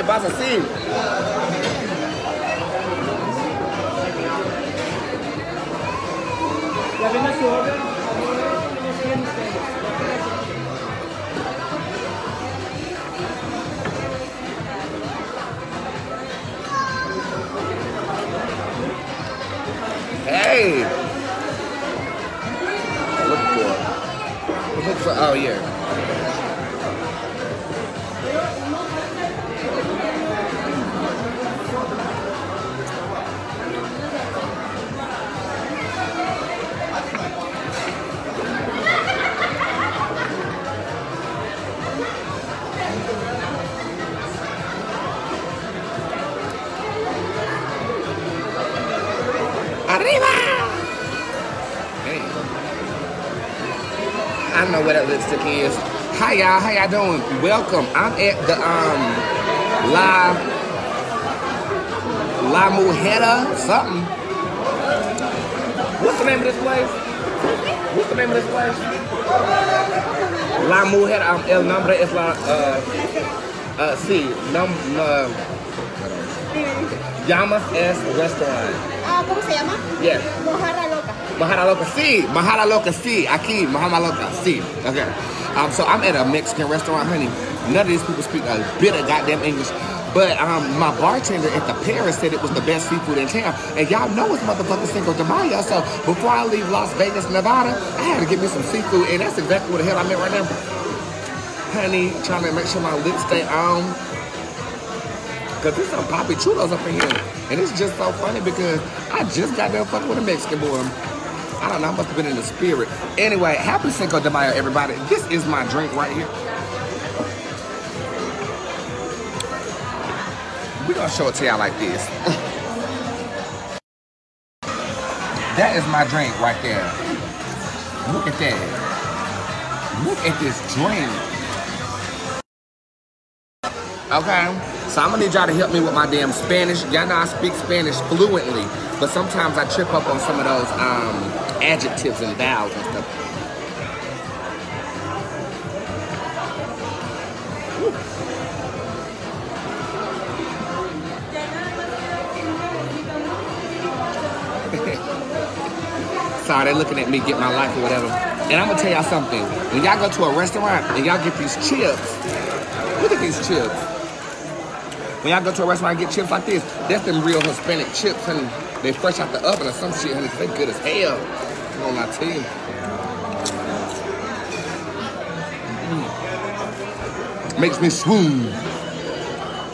Ah, ¿qué pasa? Sí. Hi y'all, how y'all doing? Welcome. I'm at the um La La Mujera something. What's the name of this place? What's the name of this place? La Mujera, um, el nombre es la uh uh sí, num uh, Llamas es restaurant. Ah, ¿Cómo se llama? Yeah. Mojarra loca. Mahara Loca, sí. Mahara Loca, sí. Aquí, Mahama Loca, sí. Okay. Um, so I'm at a Mexican restaurant, honey. None of these people speak a bit of goddamn English. But um, my bartender at the Paris said it was the best seafood in town. And y'all know it's motherfucking Cinco de Mayo. So before I leave Las Vegas, Nevada, I had to get me some seafood. And that's exactly what the hell I'm at right now. Honey, trying to make sure my lips stay on. Cause there's some papi chulos up in here. And it's just so funny because I just got done fucking with a Mexican boy. I don't know, I must have been in the spirit. Anyway, happy Cinco de Mayo, everybody. This is my drink right here. We're gonna show it to y'all like this. that is my drink right there. Look at that. Look at this drink. Okay? So I'm gonna need y'all to help me with my damn Spanish. Y'all know I speak Spanish fluently, but sometimes I trip up on some of those um, adjectives and vowels and stuff. Sorry, they're looking at me get my life or whatever. And I'm gonna tell y'all something. When y'all go to a restaurant and y'all get these chips, look at these chips. When y'all go to a restaurant and get chips like this, that's them real Hispanic chips, honey. They fresh out the oven or some shit, honey. They good as hell. Lie to you. Mm. Makes me swoon.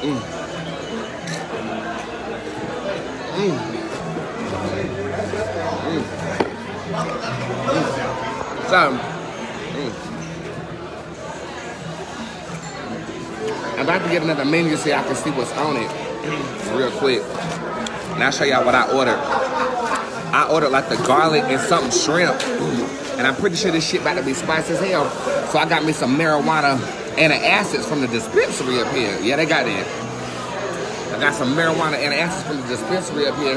Mm. Mm. So. I'm about to get another menu so y'all can see what's on it real quick. And I'll show y'all what I ordered. I ordered like the garlic and something shrimp. And I'm pretty sure this shit about to be spicy as hell. So I got me some marijuana and antacids from the dispensary up here. Yeah, they got it. I got some marijuana and antacids from the dispensary up here.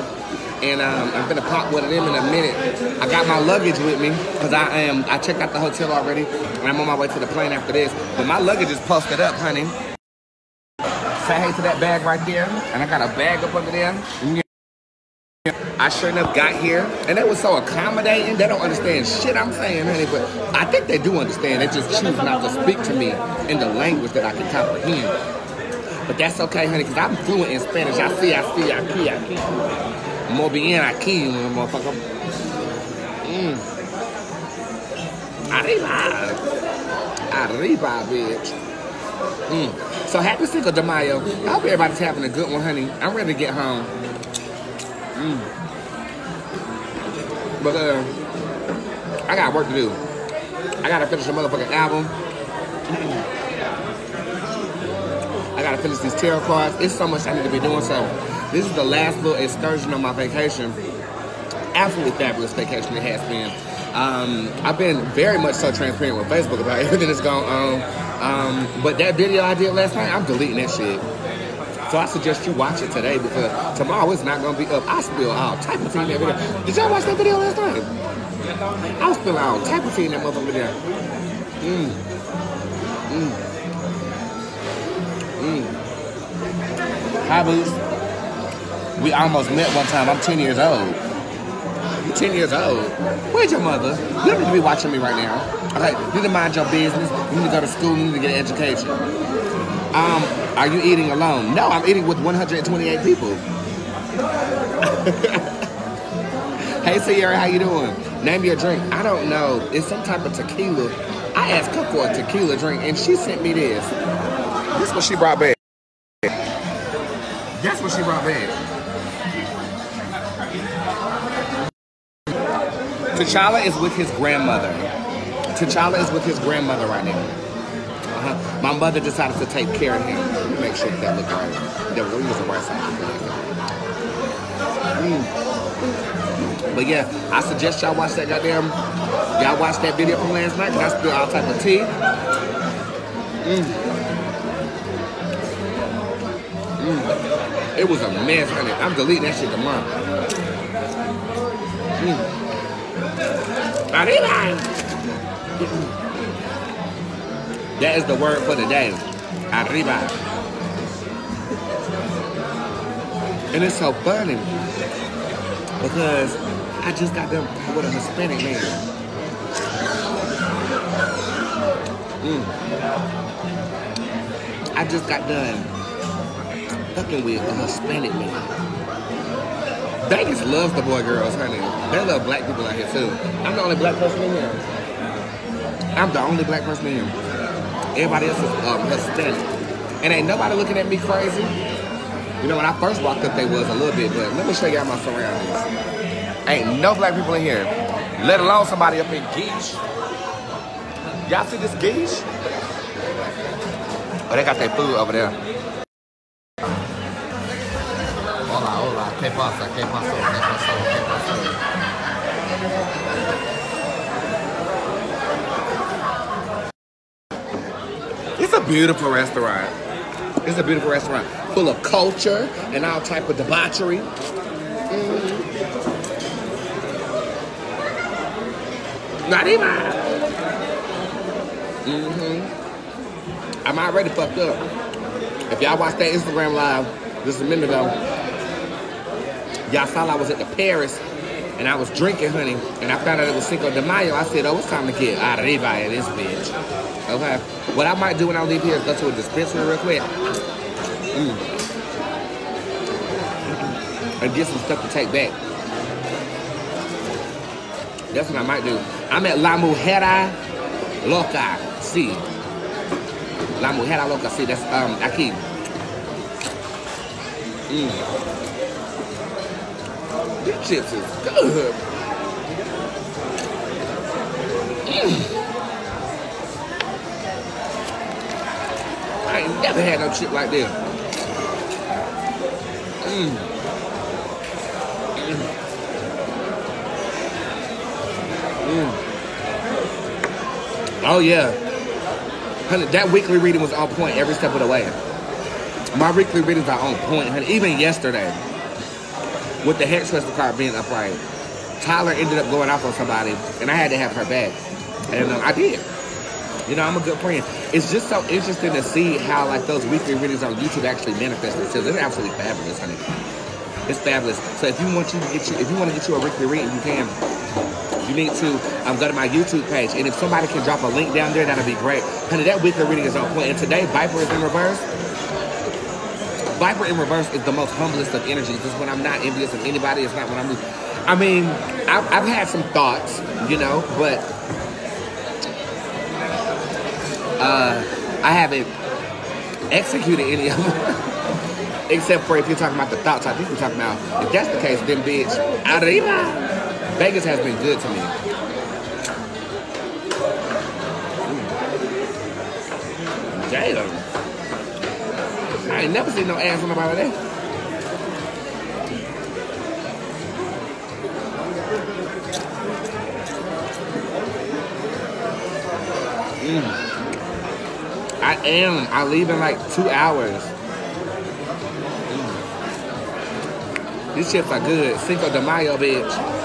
And um, I'm gonna pop one of them in a minute. I got my luggage with me because I am. I checked out the hotel already, and I'm on my way to the plane after this. But my luggage is posted up, honey. Say hey to that bag right there, and I got a bag up under there. I sure enough got here, and they was so accommodating. They don't understand shit I'm saying, honey. But I think they do understand. They just choose not to speak to me in the language that I can comprehend. But that's okay, honey, because I'm fluent in Spanish. I see, I see, aquí, aquí. Muy bien aquí, motherfucker. Mm. Arriba. Arriba, bitch. Mm. So happy Cinco de Mayo. I hope everybody's having a good one, honey. I'm ready to get home. Mm. But uh, I got work to do. I gotta finish the motherfucking album. I gotta finish these tarot cards. It's so much I need to be doing. So this is the last little excursion on my vacation. Absolutely fabulous vacation it has been. Um, I've been very much so transparent with Facebook about everything that's going on. Um, but that video I did last night, I'm deleting that shit. So I suggest you watch it today because tomorrow it's not gonna be up. I spill all type of tea in that video. Did y'all watch that video last night? I was spilling all type of tea in that motherfucker video. Mm. Mm. Mm. Hi, Bootz. We almost met one time. I'm 10 years old. You're 10 years old. Where's your mother? You don't need to be watching me right now. Okay, you need to mind your business. You need to go to school. You need to get an education. Um, are you eating alone? No, I'm eating with 128 people. hey, Sierra, how you doing? Name your drink. I don't know. It's some type of tequila. I asked her for a tequila drink, and she sent me this. This what she brought back. That's what she brought back. T'Challa is with his grandmother. T'Challa is with his grandmother right now. My mother decided to take care of him. Make sure that look right. Go. Use the right side. Mm. But yeah, I suggest y'all watch that goddamn. Y'all watch that video from last night. I spilled all type of tea. Mm. Mm. It was a mess, honey. I'm deleting that shit tomorrow. Mm. Arriba! That is the word for the day. Arriba. And it's so funny because I just got done with a Hispanic man. Mm. I just got done fucking with a Hispanic man. Vegas loves the boy girls, honey. They love black people out here too. I'm the only black person in here. I'm the only black person in here. Everybody else is um, Hispanic. And ain't nobody looking at me crazy. You know, when I first walked up, they was a little bit, but let me show y'all my surroundings. Ain't no black people in here, let alone somebody up in Geesh. Y'all see this Geesh? Oh, they got their food over there. Hola, hola, ¿qué pasa? ¿Qué pasó? ¿Qué pasó? ¿Qué pasó? It's a beautiful restaurant. It's a beautiful restaurant full of culture and all type of debauchery. Mm-hmm. Not even. Mm-hmm. I'm already fucked up. If y'all watched that Instagram live just a minute ago, y'all saw I was at the Paris and I was drinking, honey, and I found out it was Cinco de Mayo. I said, oh, it's time to get arriba in this bitch. Okay? What I might do when I leave here is go to a dispensary real quick. Mm. And get some stuff to take back. That's what I might do. I'm at La Mujera Loca, see. La Mujera Loca, see. That's um, aquí. Mm. These chips is good. Mm. I ain't never had no chip like this. Mm. Mm. Mm. Oh yeah. Honey, that weekly reading was on point every step of the way. My weekly readings are on point, honey. Even yesterday, with the head stressor card being upright, Tyler ended up going off on somebody, and I had to have her back. And um, I did. You know, I'm a good friend. It's just so interesting to see how like those weekly readings on YouTube actually manifest themselves. It's absolutely fabulous, honey. It's fabulous. So if you want you to get you, if you want to get you a weekly reading, you can. You need to um, go to my YouTube page, and if somebody can drop a link down there, that'll be great. Honey, that weekly reading is on point. And today, Viper is in reverse. Viper in reverse is the most humblest of energies. It's when I'm not envious of anybody. It's not when I'm. I mean, I've, I've had some thoughts, you know, but uh, I haven't executed any of them. Except for if you're talking about the thoughts, I think you're talking about. If that's the case, then bitch, arriba. Vegas has been good to me. Mm. I ain't never seen no ass on nobody there. Mm. I am. I leave in like two hours. Mm. These chips are good. Cinco de Mayo, bitch.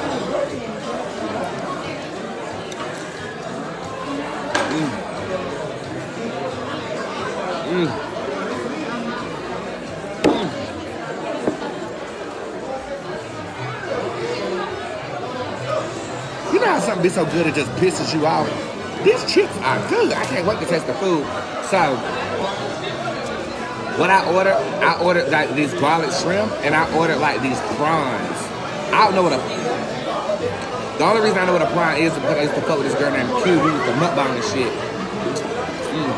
Be so good it just pisses you off? These chips are good. I can't wait to taste the food. So, what I ordered, I ordered like these garlic shrimp, and I ordered like these prawns. I don't know what a. The only reason I know what a prawn is is because I used to fuck with this girl named Q who used to mukbang and shit. Mm.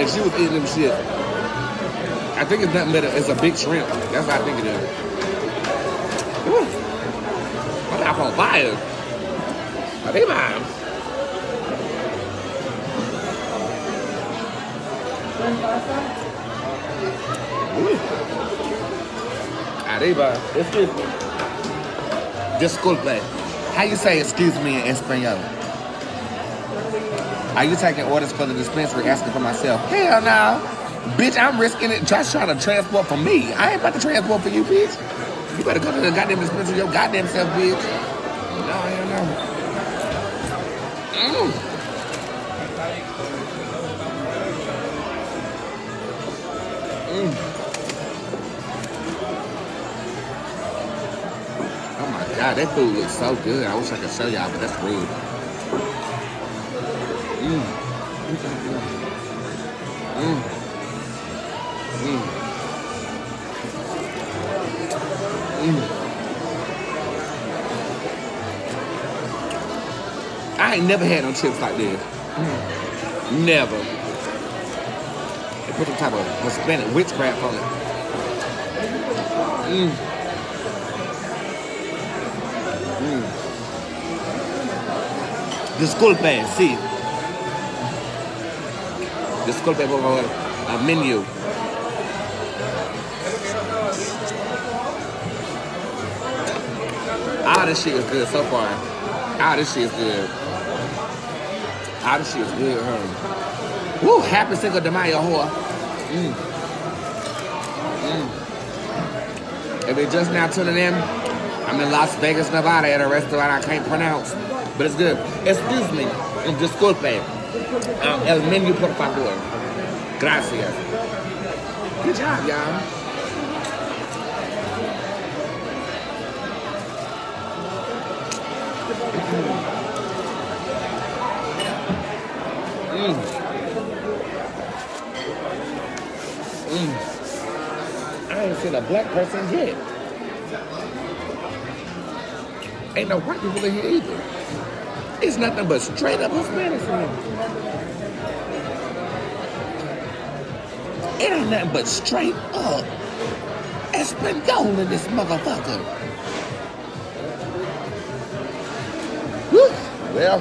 And she was eating them shit. I think it's nothing but it's a big shrimp. That's what I think it is. Woo. My mouth on fire. Arriba. Uy. Arriba. Excuse me. Disculpe. How you say excuse me in Espanol? Are you taking orders for the dispensary asking for myself? Hell no. Bitch, I'm risking it just trying to transport for me. I ain't about to transport for you, bitch. You better go to the goddamn dispensary your goddamn self, bitch. No, hell no. Mm. Mm. Oh my god, that food looks so good. I wish I could show y'all, but that's rude. Mm. I ain't never had no chips like this. Mm. Never. They put some type of Hispanic witchcraft on it. Mm. Mm. Disculpe, sí. Disculpe, por favor. A menu. All this shit is good so far. All this shit is good. All this shit is good, huh? Woo, happy Cinco de Mayo, whore. Mm. Mm. If you're just now tuning in, I'm in Las Vegas, Nevada at a restaurant I can't pronounce, but it's good. Excuse me, disculpe. Um, el menú, por favor. Gracias. Good job, y'all. Seen a black person yet. Ain't no white people in here either. It's nothing but straight up Hispanics in. It ain't nothing but straight up Espanol in this motherfucker. Well,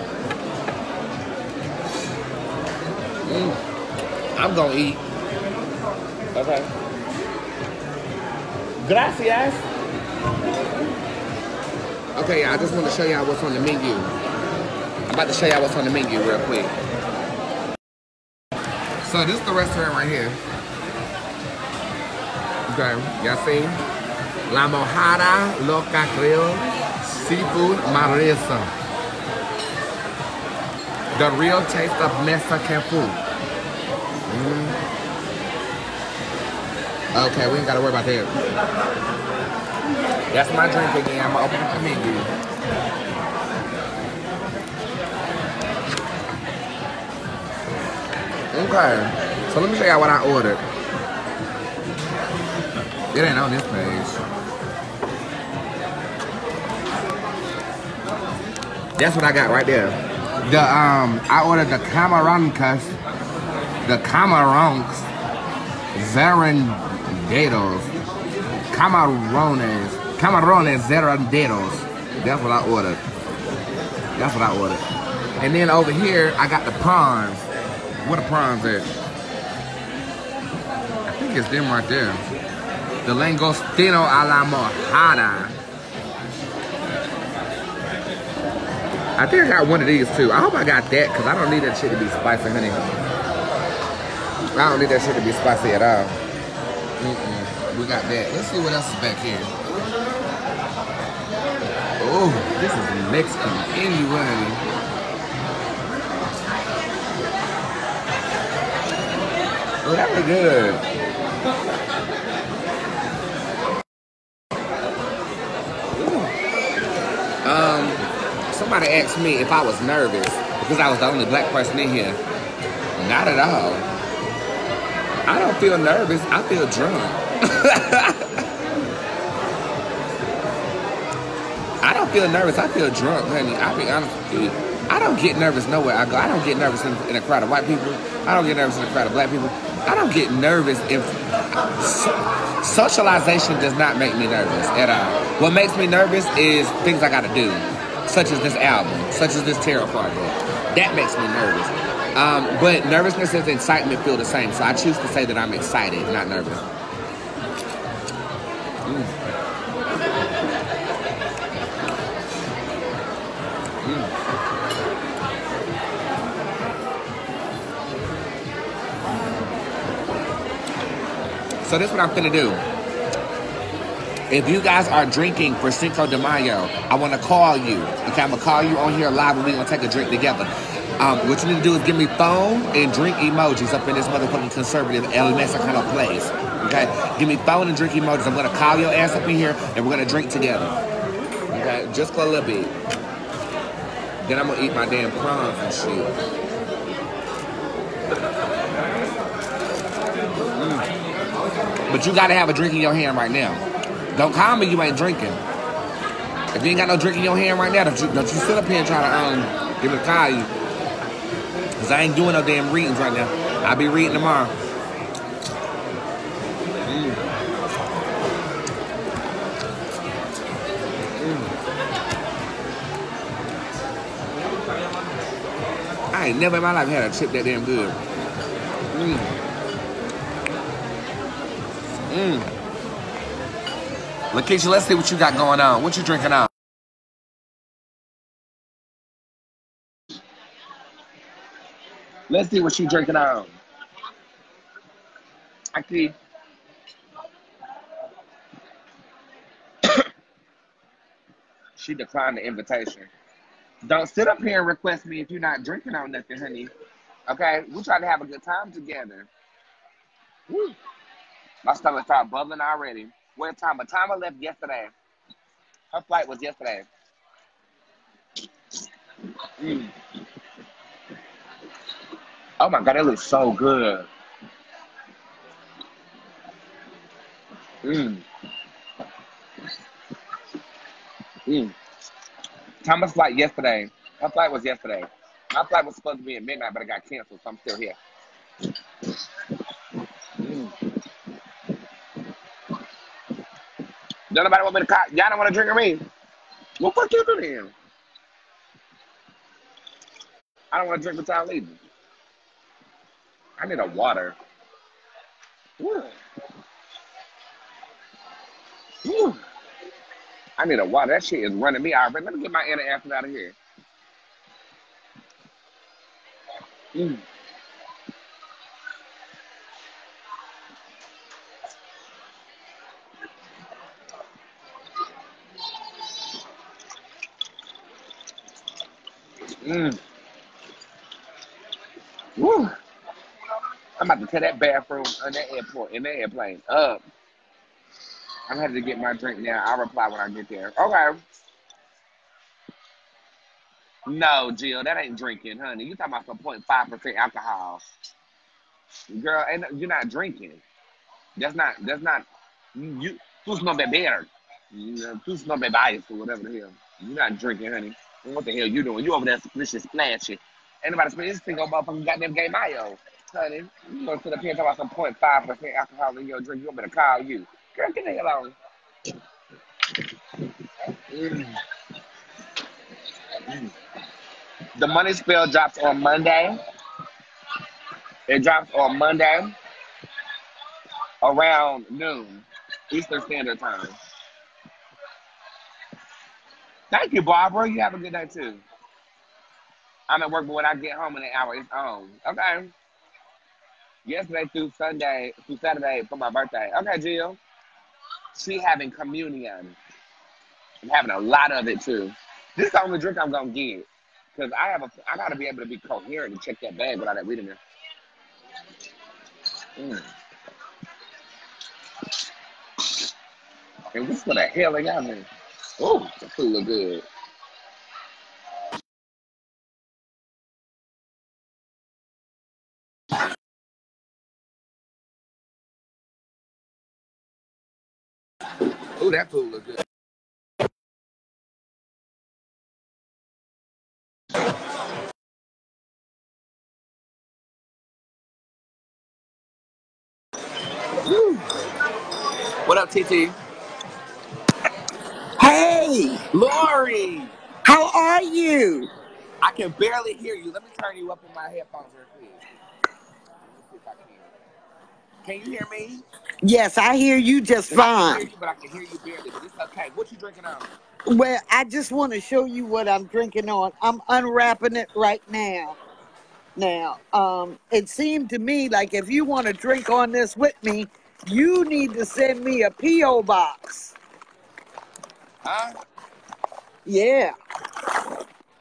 mm, I'm gonna eat. Okay. Gracias. Okay, I just want to show y'all what's on the menu. I'm about to show y'all what's on the menu real quick. So this is the restaurant right here. Okay, y'all see? La Mojarra Loca Grill Seafood Marisa. The real taste of Mexican food. Okay, we ain't gotta worry about that. That's my drink again. I'm gonna open the menu. Okay, so let me show y'all what I ordered. It ain't on this page. That's what I got right there. The um, I ordered the camaroncas, the camarones, zarandados, camarones, camarones zarandados. That's what I ordered. That's what I ordered. And then over here, I got the prawns. Where the prawns at? I think it's them right there. The langostino a la mojada. I think I got one of these too. I hope I got that because I don't need that shit to be spicy, honey. I don't need that shit to be spicy at all. Mm -mm. We got that. Let's see what else is back here. Oh, this is Mexican anyway. Oh, that was good. Um, somebody asked me if I was nervous because I was the only black person in here. Not at all. I don't feel nervous. I feel drunk. I don't feel nervous. I feel drunk, honey. I'll be honest with you. I don't get nervous nowhere I go. I don't get nervous in, in a crowd of white people. I don't get nervous in a crowd of black people. I don't get nervous if so- socialization does not make me nervous at all. What makes me nervous is things I got to do, such as this album, such as this tarot card. That makes me nervous. Um, but nervousness and excitement feel the same, so I choose to say that I'm excited, not nervous. So this is what I'm gonna do. If you guys are drinking for Cinco de Mayo, I want to call you. Okay, I'm gonna call you on here live, and we're gonna take a drink together. Um, what you need to do is give me phone and drink emojis up in this motherfucking conservative El Mexicano place. Okay, give me phone and drink emojis. I'm gonna call your ass up in here, and we're gonna drink together. Okay, just for a little bit. Then I'm gonna eat my damn prawns and shit. But you gotta have a drink in your hand right now. Don't call me you ain't drinking. If you ain't got no drink in your hand right now, don't you, don't you sit up here and try to um give me a call you. Cause I ain't doing no damn readings right now. I'll be reading tomorrow. Mm. I ain't never in my life had a chip that damn good. Mm. Mm. Lakeisha, let's see what you got going on. What you drinking on? Let's see what you drinking on. Aki. she declined the invitation. Don't sit up here and request me if you're not drinking on nothing, honey. Okay? We try to have a good time together. Woo. My stomach started bubbling already. What time? A I left yesterday. Her flight was yesterday. Mm. Oh my god, it looks so good. Mm. Mm. Thomas' flight yesterday. My flight was yesterday. My flight was supposed to be at midnight, but it got canceled, so I'm still here. Mm. Don't nobody want me to call. Y'all don't want to drink with me. Well, fuck you then. I don't want to drink with y'all either. I need a water. Woo. Woo. I need a water. That shit is running me out. Let me get my antacid out of here. Mm. Mm. Woo. I'm about to tear that bathroom on that airport in that airplane up. I'm having to get my drink now. I'll reply when I get there. Okay. No, Jill, that ain't drinking, honey. You talking about some 0.5 percent alcohol, girl? And you're not drinking. That's not. That's not. You. Who's no beber? Who's no bebais or whatever the hell. You're not drinking, honey. What the hell you doing? You over there splishing, splashing. Anybody split this thing on motherfucking goddamn gay mayo, honey? You gonna sit up here and talk about some 0.5 percent alcohol in your drink? You want me to call you? Girl, get. Mm. The money spill drops on Monday. It drops on Monday around noon, Eastern Standard Time. Thank you, Barbara. You have a good day too. I'm at work, but when I get home in an hour, it's on. Okay. Yesterday through Sunday, through Saturday for my birthday. Okay, Jill. She having communion. I'm having a lot of it too. This is the only drink I'm gonna get. Cause I have a, I gotta be able to be coherent and check that bag without that reading there. Mm. And what's the hell they got me? Oh, the food look good. Ooh, that food look good. Woo. What up, TT? Hey, Lori! how are you? I can barely hear you. Let me turn you up in my headphones real quick. Let me see if I can. You hear me? Yes, I hear you just I can hear fine. you, but I can hear you barely. It's okay. What you drinking on? Well, I just want to show you what I'm drinking on. I'm unwrapping it right now. Now, um, it seemed to me like if you want to drink on this with me, you need to send me a P.O. box. Huh? Yeah,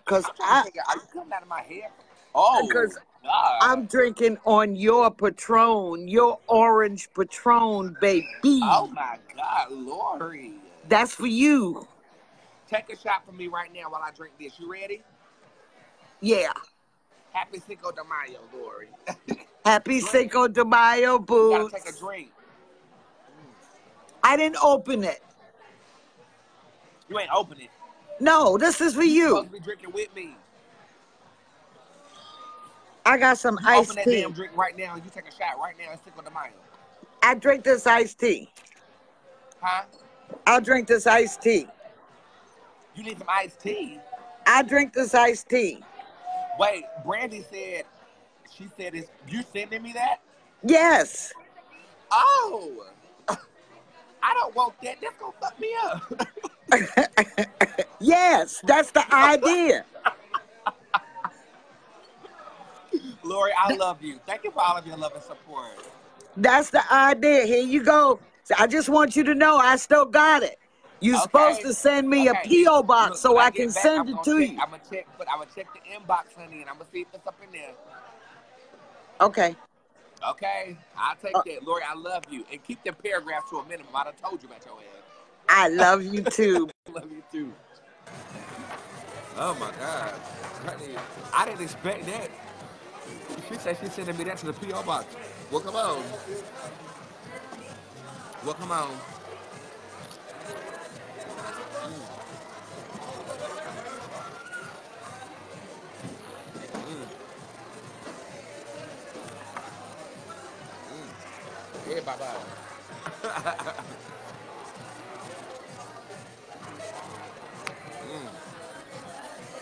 because I. Are you coming out of my head? Oh because God! I'm drinking on your Patron, your orange Patron, baby. Oh my God, Lori! That's for you. Take a shot for me right now while I drink this. You ready? Yeah. Happy Cinco de Mayo, Lori. Happy drink. Cinco de Mayo, boo. gotta take a drink. I didn't open it. You ain't open it. No, this is for You supposed to be drinking with me. I got some You open iced that damn drink right now and you take a shot right now. It's Cinco de Mayo. I drink this iced tea. Huh? I'll drink this iced tea. You need some iced tea. I drink this iced tea. Wait, Brandy said, she said, "Is you sending me that?" Yes. Oh, I don't want that. That's gonna fuck me up. yes, that's the idea. Lori, I love you. Thank you for all of your love and support. That's the idea. Here you go. So I just want you to know I still got it. You're supposed to send me a P.O. box Look, so when I can back, send I'm it to check, you. I'm gonna check, but I'm gonna check the inbox, honey, and I'm gonna see if it's up in there. Okay. Okay, I'll take Uh, that, Lori. I love you, and keep the paragraphs to a minimum. I done told you about your ass. I love you too. I love you too. Oh my God, honey, I didn't expect that. She said she's sending me that to the PO box. Well, come on. Well, come on. Yeah, bye. Mm.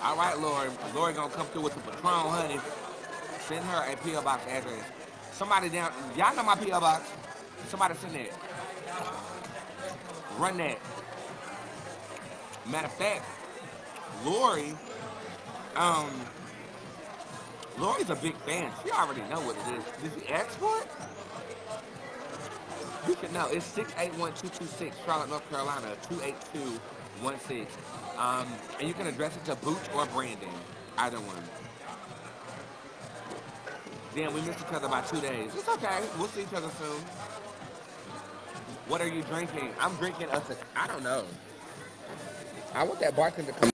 All right, Lori. Lori gonna come through with the Patron, honey. Send her a PO box address. Somebody down, y'all know my PO box. Somebody send that. Run that. Matter of fact, Lori, um, Lori's a big fan. She already know what it is. Did you ask for it? You can know. It's 681-226, Charlotte, North Carolina, 28216. Um, and you can address it to Bootz or Brandon, either one. Damn, we missed each other by two days. It's okay. We'll see each other soon. What are you drinking? I'm drinking a I don't know. I want that bartender to come.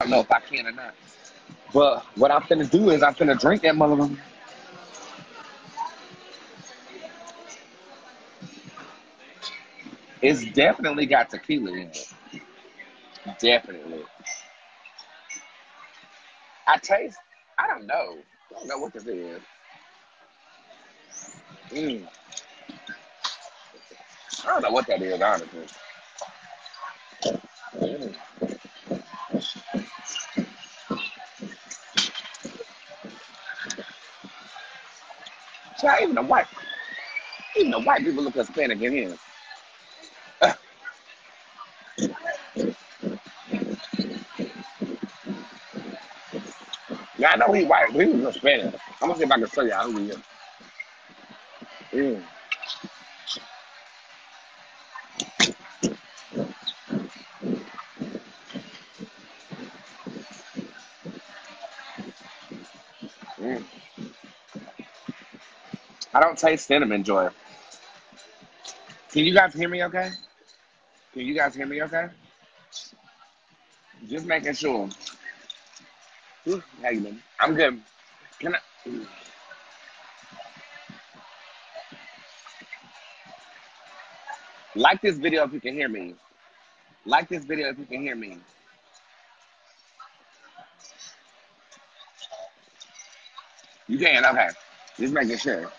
I don't know if I can or not. But what I'm finna do is I'm finna drink that motherfucker. It's definitely got tequila in it. Definitely. I taste. I don't know. I don't know what this is. Mm. I don't know what that is, honestly. Mm. Child, even the white, even the white people look Hispanic in here. Now I know he white, but he was Hispanic. I'm gonna see if I can show y'all who he is. Mm. I don't taste cinnamon, Joy. Can you guys hear me okay? Can you guys hear me okay? Just making sure. Ooh? I'm good. Can I? Like this video if you can hear me. Like this video if you can hear me. You can, okay. Just making sure.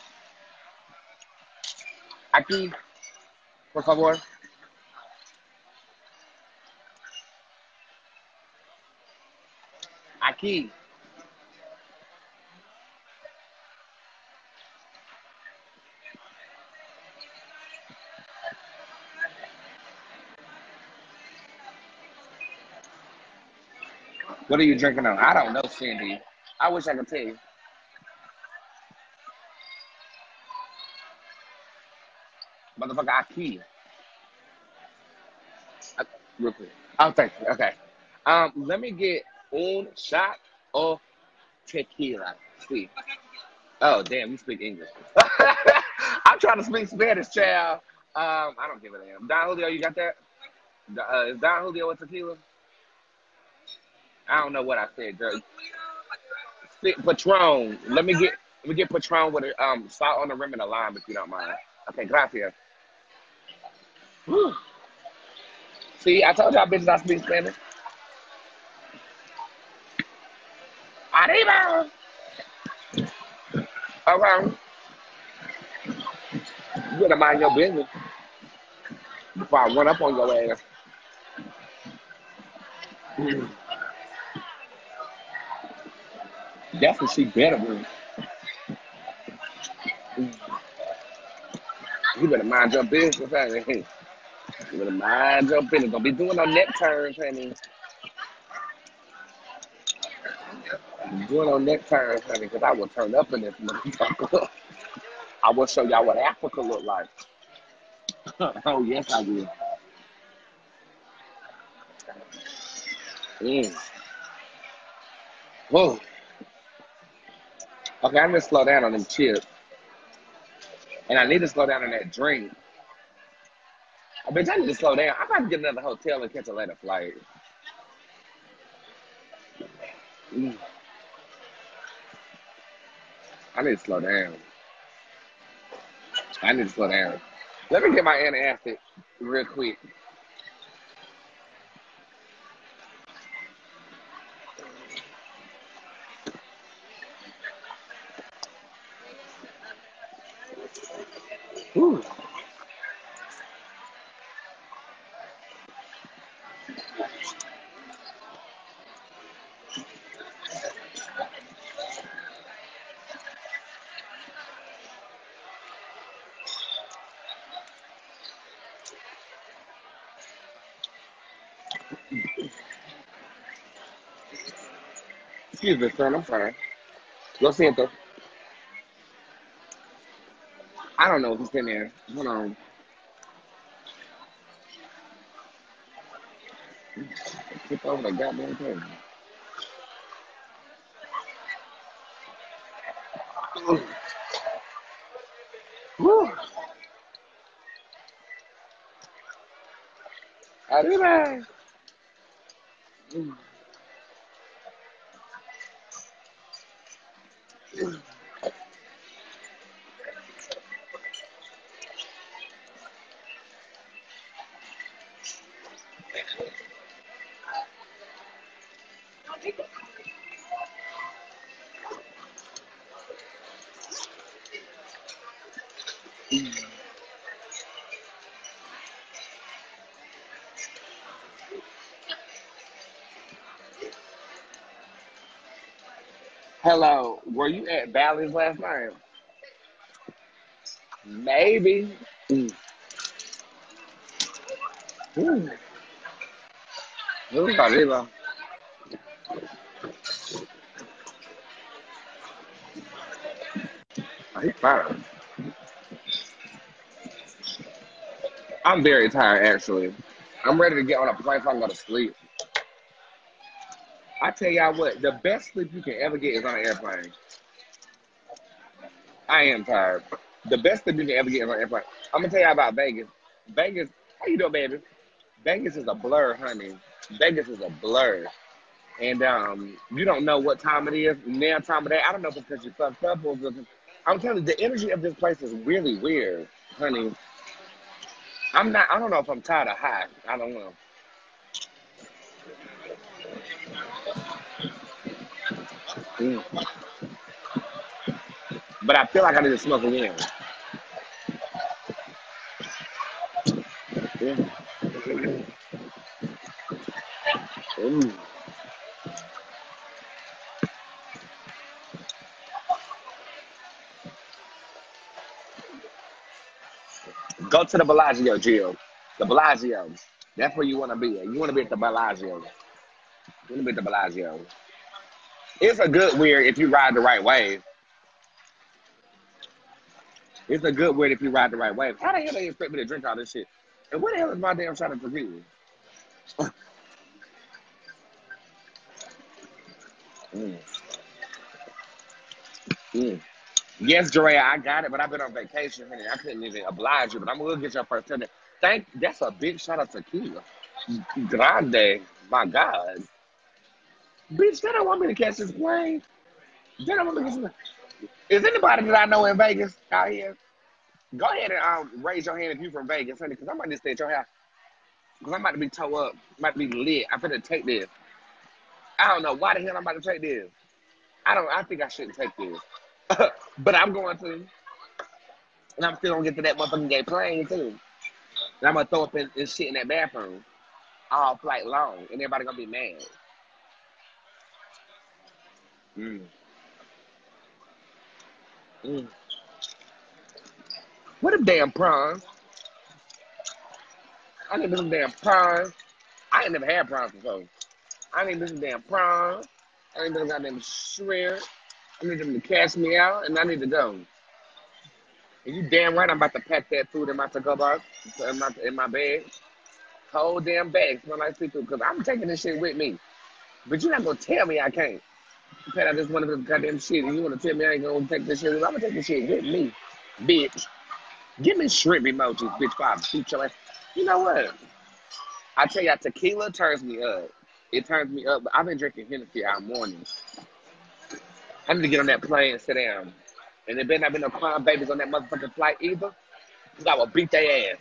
Aquí, por favor. Aquí. What are you drinking on? I don't know, Cindy. I wish I could tell you. Motherfucker, Aki. Uh, Real quick. Oh, thank you. Okay. Um, let me get un shot of tequila. See. Oh, damn, you speak English. I'm trying to speak Spanish, child. Um, I don't give a damn. Don Julio, you got that? Uh, is Don Julio with tequila? I don't know what I said, girl. Patron. Let me get let me get Patron with a um salt on the rim and a lime if you don't mind. Okay, gracias. See, I told y'all bitches I speak Spanish. Arriba! Okay. You better mind your business before I run up on your ass. That's what she better be. You better mind your business. Better mind your business. Don't be doing no neck turns, honey. I'm Doing no neck turns, honey, because I will turn up in this motherfucker. I will show y'all what Africa look like. oh, yes, I will. Mm. Whoa. Okay, I'm gonna slow down on them chips. And I need to slow down on that drink. Bet I need to slow down. I'm about to get another hotel and catch a later flight. Mm. I need to slow down. I need to slow down. Let me get my antacid real quick. Whew. Excuse me, son. I'm sorry. Lo siento. I don't know if who's in there. Hold on. Flip over the goddamn thing. Whew. Arriba. Hello. Were you at Bally's last night? Maybe. Mm. Ooh. Ooh. I'm very tired, actually. I'm ready to get on a plane so I can go to sleep. I tell y'all what, the best sleep you can ever get is on an airplane. I am tired. The best thing you can ever get is on an airplane. I'm gonna tell y'all about Vegas. Vegas, how you doing, baby? Vegas is a blur, honey. Vegas is a blur. And um, you don't know what time it is, now time of day. I don't know if it's because you fucked up or because I'm telling you, the energy of this place is really weird, honey. I'm not. I don't know if I'm tired or high. I don't know. But I feel like I need to smoke again. Yeah. Mm. Go to the Bellagio, Jill. The Bellagio. That's where you want to be at. You want to be at the Bellagio. You want to be at the Bellagio. It's a good weird if you ride the right way. It's a good weird if you ride the right way. How the hell they expect me to drink all this shit? And what the hell is my damn tequila? Mm. Mm. Yes, Drea, I got it, but I've been on vacation, honey. I couldn't even oblige you, but I'm gonna get your first tip. Thank. That's a big shot of tequila. Grande, my God, bitch, they don't want me to catch this plane. They don't want me to catch this. Is anybody that I know in Vegas out here? Go ahead and um, raise your hand if you're from Vegas, honey, because I'm about to stay at your house. Because I'm about to be toe up, I'm about to be lit. I'm gonna take this. I don't know why the hell I'm about to take this. I don't. I think I shouldn't take this, but I'm going to, and I'm still gonna get to that motherfucking gay plane too. And I'm gonna throw up in shit in that bathroom all flight long, and everybody gonna be mad. Mm. Mm. What a damn prawns. I need some damn prawns. I ain't never had prawns before. I need some damn prawns. I need some goddamn shrimp. I need them to cash me out, and I need to go. And you damn right I'm about to pack that food in my to-go box, in my, in my bag. Whole damn bag smell like seafood, because I'm taking this shit with me. But you're not going to tell me I can't. Pat, I just want to goddamn shit, and you want to tell me I ain't going to take this shit. I'm going to take this shit with me, bitch. Give me shrimp emojis, bitch, before I beat your ass. You know what? I tell you, tequila turns me up. It turns me up. But I've been drinking Hennessy all morning. I need to get on that plane and sit down. And there better not be no crying babies on that motherfucking flight either. Because I will beat their ass.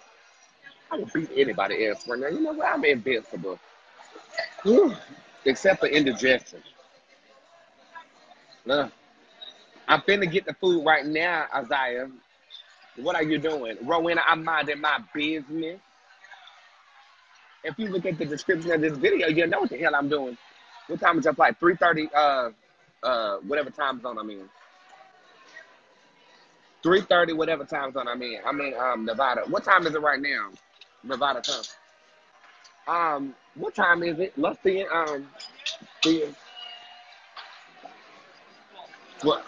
I will beat anybody else right now. You know what? I'm invincible. Whew. Except for indigestion. Uh, I'm finna get the food right now, Isaiah. What are you doing? Rowena, I'm minding my business. If you look at the description of this video, you know what the hell I'm doing. What time is your flight? 3.30, uh, uh, whatever time zone I'm in. 3.30, whatever time zone I'm in. I'm in um, Nevada. What time is it right now? Nevada time. Um, what time is it? Let's see. Um, see. What?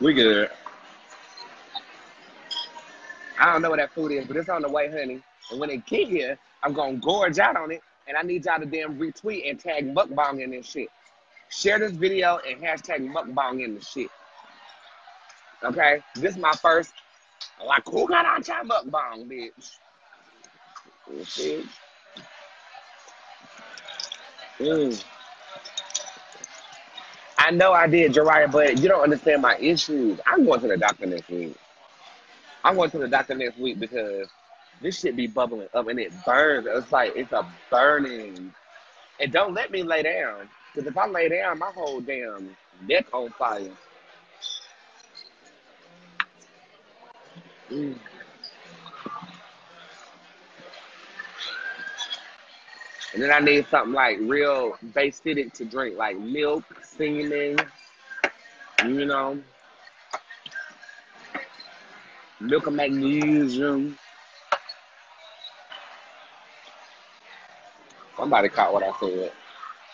We good. I don't know what that food is, but it's on the way, honey. And when it get here, I'm gonna gorge out on it, and I need y'all to damn retweet and tag mukbang in this shit. Share this video and hashtag mukbang in the shit. Okay, this is my first like who got on time mukbang, bitch. Bitch. Mm. I know I did, Jariah, but you don't understand my issues. I'm going to the doctor next week. I'm going to the doctor next week because this shit be bubbling up and it burns. It's like it's a burning. And don't let me lay down. Because if I lay down, my whole damn neck on fire. Mm. And then I need something like real basic to drink, like milk, semen, you know, milk and magnesium. Somebody caught what I said.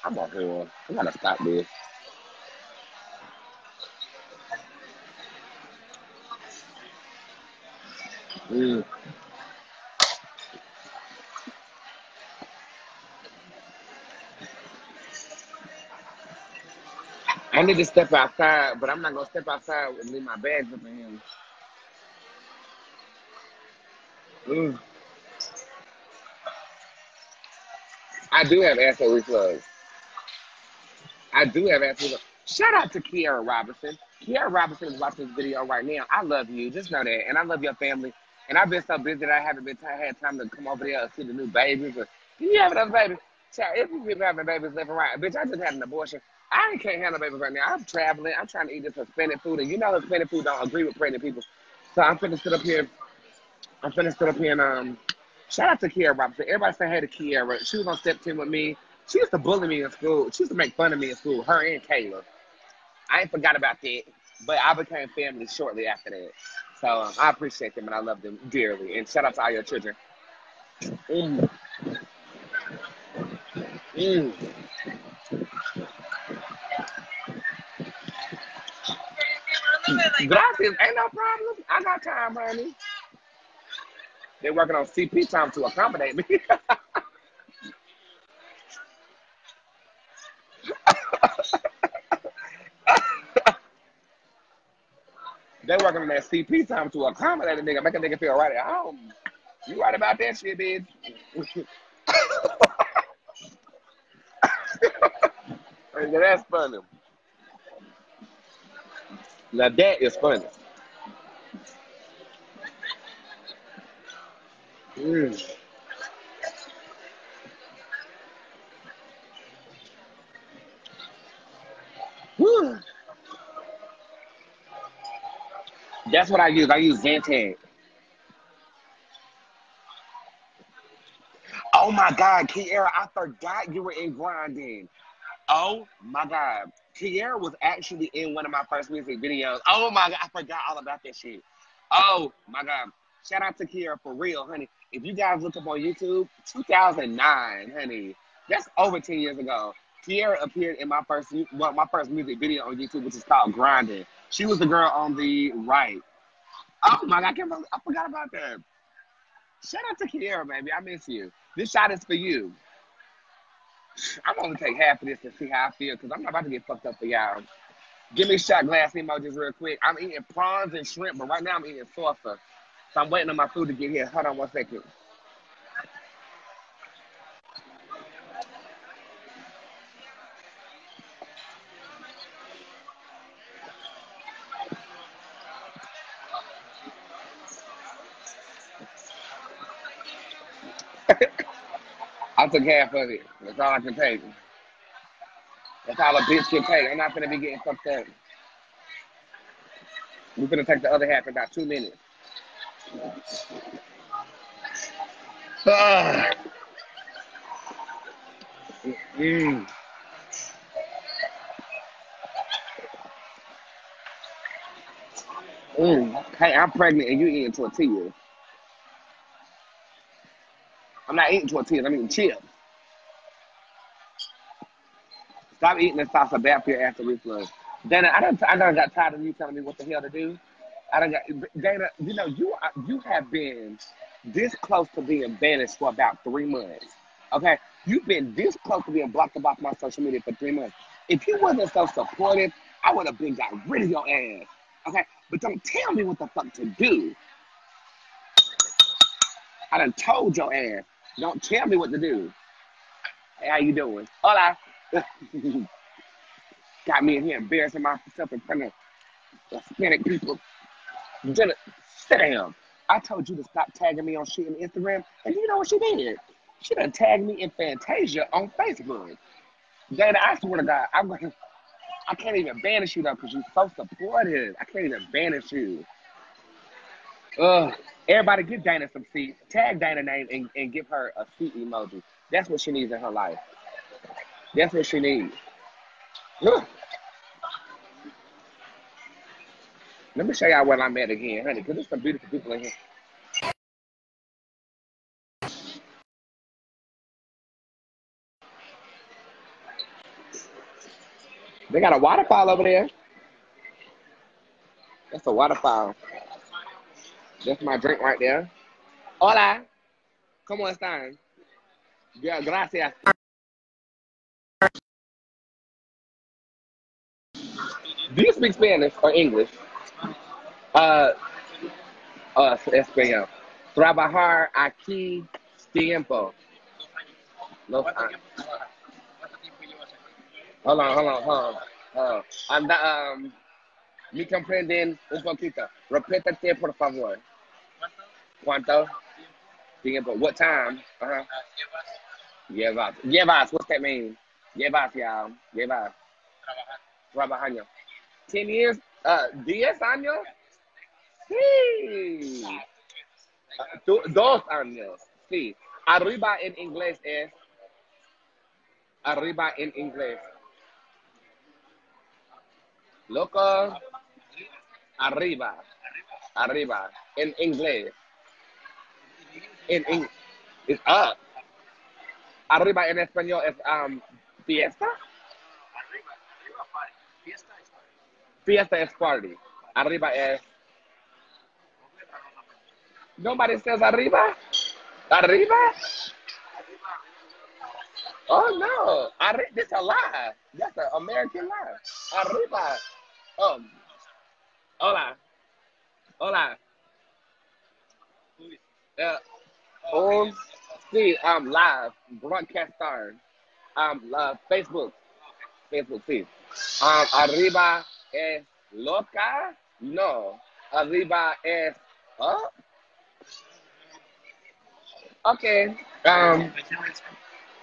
I'm a whore. I gotta stop this. Mm. Need to step outside, but I'm not gonna step outside and leave my bags up in here. Mm. I do have acid reflux. I do have acid reflux. Shout out to Kiara Robinson. Kiara Robinson is watching this video right now. I love you. Just know that. And I love your family. And I've been so busy that I haven't been t- had time to come over there and see the new babies. Do you have another baby? Child, if you keep having babies left and right, bitch, I just had an abortion. I can't handle babies right now. I'm traveling. I'm trying to eat this Hispanic food. And you know Hispanic food don't agree with pregnant people. So I'm finna sit up here. I'm finna sit up here and um shout out to Kiara Robinson. Everybody say hey to Kiara. She was on step 10 with me. She used to bully me in school. She used to make fun of me in school, her and Kayla. I ain't forgot about that. But I became family shortly after that. So um, I appreciate them and I love them dearly. And shout out to all your children. Mm. Mm. Gracias, ain't no problem. I got time, honey. They're working on CP time to accommodate me. They're working on that CP time to accommodate a nigga, make a nigga feel right at home. You right about that shit, bitch. Nigga, That's funny. Now that is funny. Mm. That's what I use. I use Zantac. Oh my God, Kiara, I forgot you were in grinding. Oh my God. Kiara was actually in one of my first music videos. Oh my God, I forgot all about that shit. Oh my God. Shout out to Kiara for real, honey. If you guys look up on YouTube, 2009, honey. That's over 10 years ago. Kiara appeared in my first well, my first music video on YouTube, which is called Grinding. She was the girl on the right. Oh my God, I can't believe I forgot about that. Shout out to Kiara, baby. I miss you. This shot is for you. I'm gonna take half of this to see how I feel because I'm not about to get fucked up for y'all. Give me shot glass emojis real quick. I'm eating prawns and shrimp, but right now I'm eating salsa. So I'm waiting on my food to get here. Hold on one second. Took half of it. That's all I can take. That's all a bitch can take. I'm not gonna be getting fucked up. We're gonna take the other half in about two minutes. Ah. Mm. Mm. Hey, I'm pregnant and you eating tortillas. I'm not eating tortillas. I'm eating chips. Stop eating this salsa bad for your acid reflux. Dana, I don't. I done got tired of you telling me what the hell to do. I don't got Dana. You know you are, you have been this close to being banished for about three months. Okay, you've been this close to being blocked off my social media for three months. If you wasn't so supportive, I would have been got rid of your ass. Okay, but don't tell me what the fuck to do. I done told your ass. Don't tell me what to do. How you doing? Hola. Got me in here embarrassing myself in front of Hispanic people. Down. I told you to stop tagging me on shit on Instagram, and you know what she did? She done tagged me in Fantasia on Facebook. Dana, I swear to God, I'm gonna, I can't even banish you though, because you're so supportive. I can't even banish you. Ugh. Everybody give Dana some seats. Tag Dana name and, and give her a seat emoji. That's what she needs in her life. That's what she needs. Let me show y'all where I'm at again, honey, because there's some beautiful people in here. They got a waterfall over there. That's a waterfall. That's my drink right there. Hola. ¿Cómo están? Yeah, gracias. Do you speak Spanish or English? Uh, uh, español. Trabajar aquí tiempo. No, uh, hold on, hold on, hold on. Uh, anda, um, me comprenden un poquito. Repétate, por favor. ¿Cuánto? Tiempo. What time? Uh-huh. Llevas. Llevas. What's that mean? Llevas, y'all. Llevas. Trabajando. 10 years? Uh, 10 años? Sí. Uh, do- dos años. Sí. Arriba en inglés es. Arriba en inglés. Loco. Arriba. Arriba. En inglés. En in, it's up. Arriba en español es um, fiesta. Fiesta es party. Arriba es. Nobody says arriba. Arriba. Oh no, Arri- this a lie. That's an American lie. Arriba. Um. Hola. Hola. Uh, on sí, um, live broadcast star. Um, live, Facebook. Facebook, sí. Um, arriba es loca. No. Arriba es up. Okay. Um,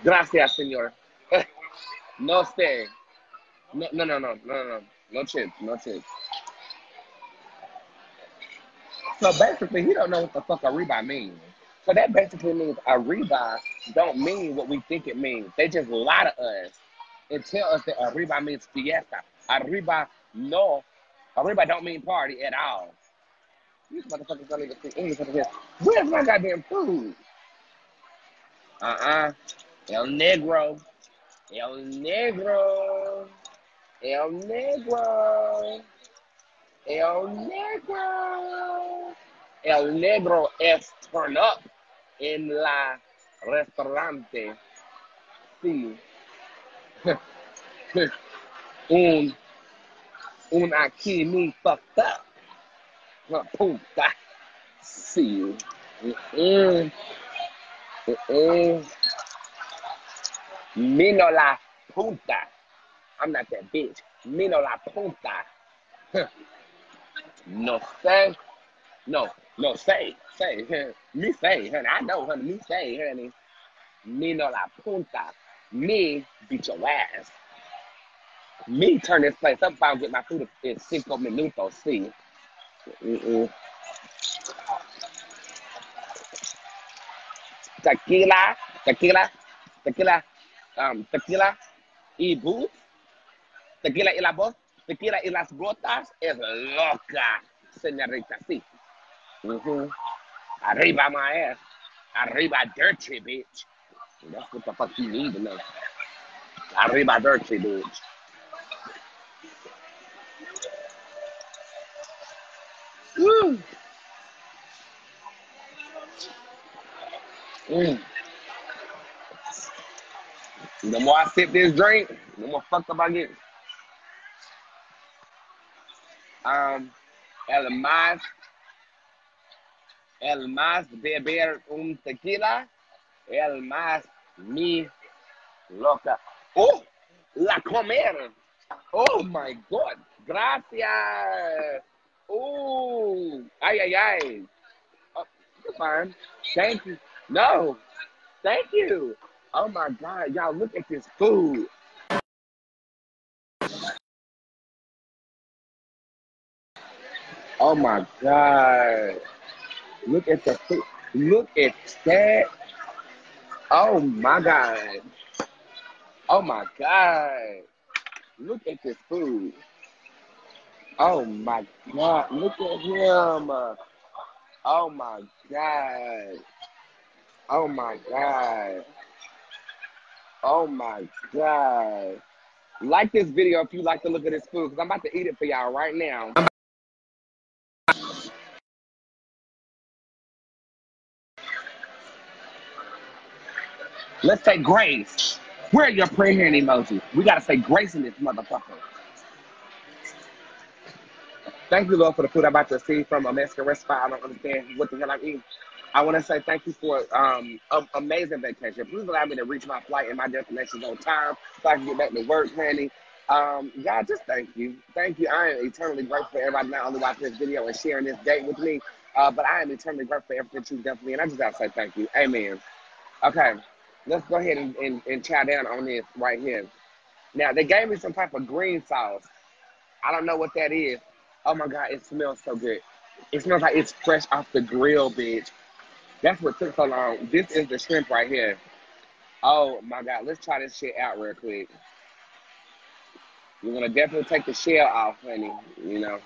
gracias, señor. no sé. No, no, no, no, no, no, no chips, no chips. So basically, he don't know what the fuck arriba means. So that basically means arriba don't mean what we think it means. They just lie to us and tell us that a arriba means fiesta. A Arriba, no. A Arriba don't mean party at all. These motherfuckers don't even speak English here. Where's my goddamn food? Uh-uh. El Negro. El Negro. El Negro. El Negro. El Negro es turn up en la restaurante. Sí. un, un aquí me fucked up. Una puta. Sí. Mm-mm. Mm-mm. Mino la punta. I'm not that bitch. Mino la punta. no sé. No, no, say, say. Me say, honey. I know, honey. Me say, honey. Mino la punta. Me beat your ass. Me turn this place up don't get my food in cinco minutos. See. Mm-mm. Tequila, tequila, tequila, um, tequila y Bootz. Tequila y la voz, tequila y las gotas es loca, señorita, sí. Mhm. Arriba my ass. Arriba dirty, bitch. That's what the fuck you need to know. Arriba dirty, bitch. Woo. Mm. The more I sip this drink, the more fucked up I get. Um, el más, el más beber un tequila, el más mi loca. Oh, la comer. Oh my God. Gracias. Oh, ay, ay, ay. Oh, fine. Thank you. No, thank you. Oh my God, y'all look at this food. Oh my God. Look at the food. Look at that. Oh my God. Oh my God. Look at this food. Oh my God. Look at him. Oh my God. Oh my God. Oh my God. Like this video if you like to look at this food because I'm about to eat it for y'all right now. Let's say grace. Where are your prayer hand emojis? We gotta say grace in this motherfucker. Thank you, Lord, for the food I'm about to receive from a Mexican restaurant. I don't understand what the hell I'm eating. I want to say thank you for um an amazing vacation. Please allow me to reach my flight and my destination on time so I can get back to work, honey. Um, God, just thank you. Thank you. I am eternally grateful for everybody not only watching this video and sharing this date with me, uh, but I am eternally grateful for everything you've done for me. And I just gotta say thank you. Amen. Okay, let's go ahead and, and, and chow down on this right here. Now, they gave me some type of green sauce. I don't know what that is. Oh my God, it smells so good. It smells like it's fresh off the grill, bitch. That's what took so long. This is the shrimp right here. Oh my God, let's try this shit out real quick. You're gonna definitely take the shell off, honey. You know,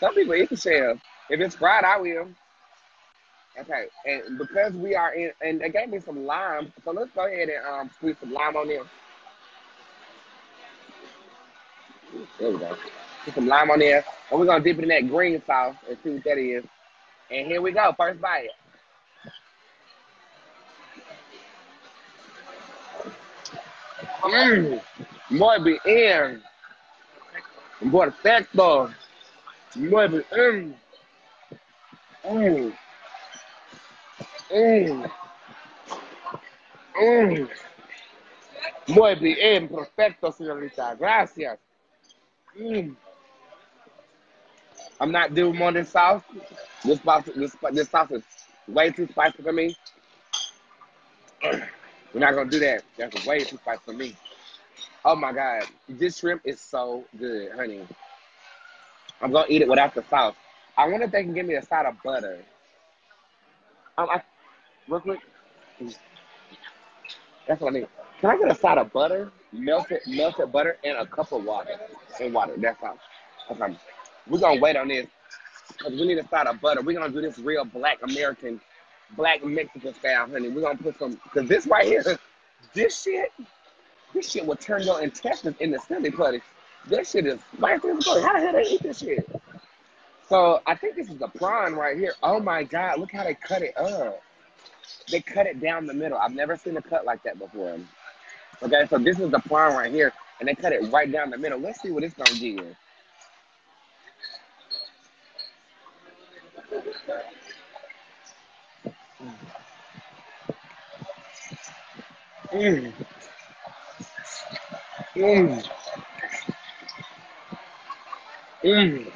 some people eat the shell. If it's fried, I will. Okay, and because we are in, and they gave me some lime, so let's go ahead and um squeeze some lime on there. There we go. Put some lime on there, and we're gonna dip it in that green sauce and see what that is. And here we go, first bite. Mmm, muy bien, perfecto, muy bien. Mmm, mmm, mmm. Muy bien, perfecto, señorita. Gracias. Mm. I'm not doing more than sauce. This sauce, this, this sauce is way too spicy for me. We're not gonna do that. That's way too spicy for me. Oh my god, this shrimp is so good, honey. I'm gonna eat it without the sauce. I wonder if they can give me a side of butter. Um, I, real quick. That's what I need. Can I get a side of butter, melted melted butter, and a cup of water? And water. That's all. Okay. We're gonna wait on this because we need a side of butter. We're gonna do this real black American, black Mexican style, honey. We're gonna put some because this right here, this shit, this shit will turn your intestines into silly putty. This shit is spicy. How the hell they eat this shit? So I think this is the prawn right here. Oh my god, look how they cut it up. They cut it down the middle. I've never seen a cut like that before. Okay, so this is the prawn right here, and they cut it right down the middle. Let's see what it's gonna give. Mm. Mm. Mm.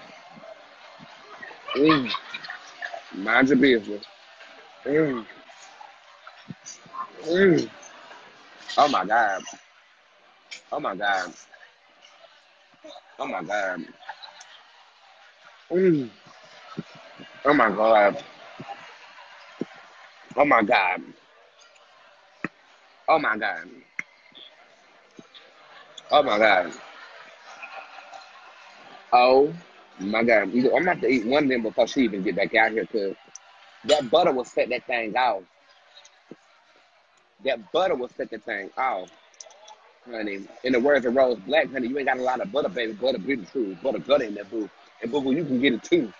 Mm. Mind your business. Mm. Mm. Oh my god. Oh my god. Oh my god. Mm. Oh my god. Oh my god. Oh my god. Oh my god. Oh my god. I'm gonna have to eat one of them before she even get back out here because that butter will set that thing off. That butter will set the thing off. Honey, in the words of Rose Black, honey, you ain't got a lot of butter, baby. Butter, beauty, true. Butter, gutter in that boo. And boo boo, you can get it too.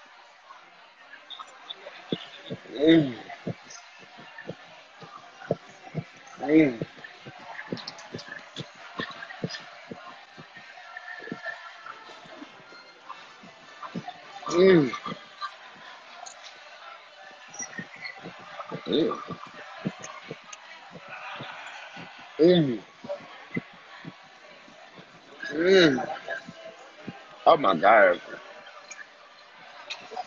Mm. Mm. Mm. Mm. Mm. Mm. Oh my god.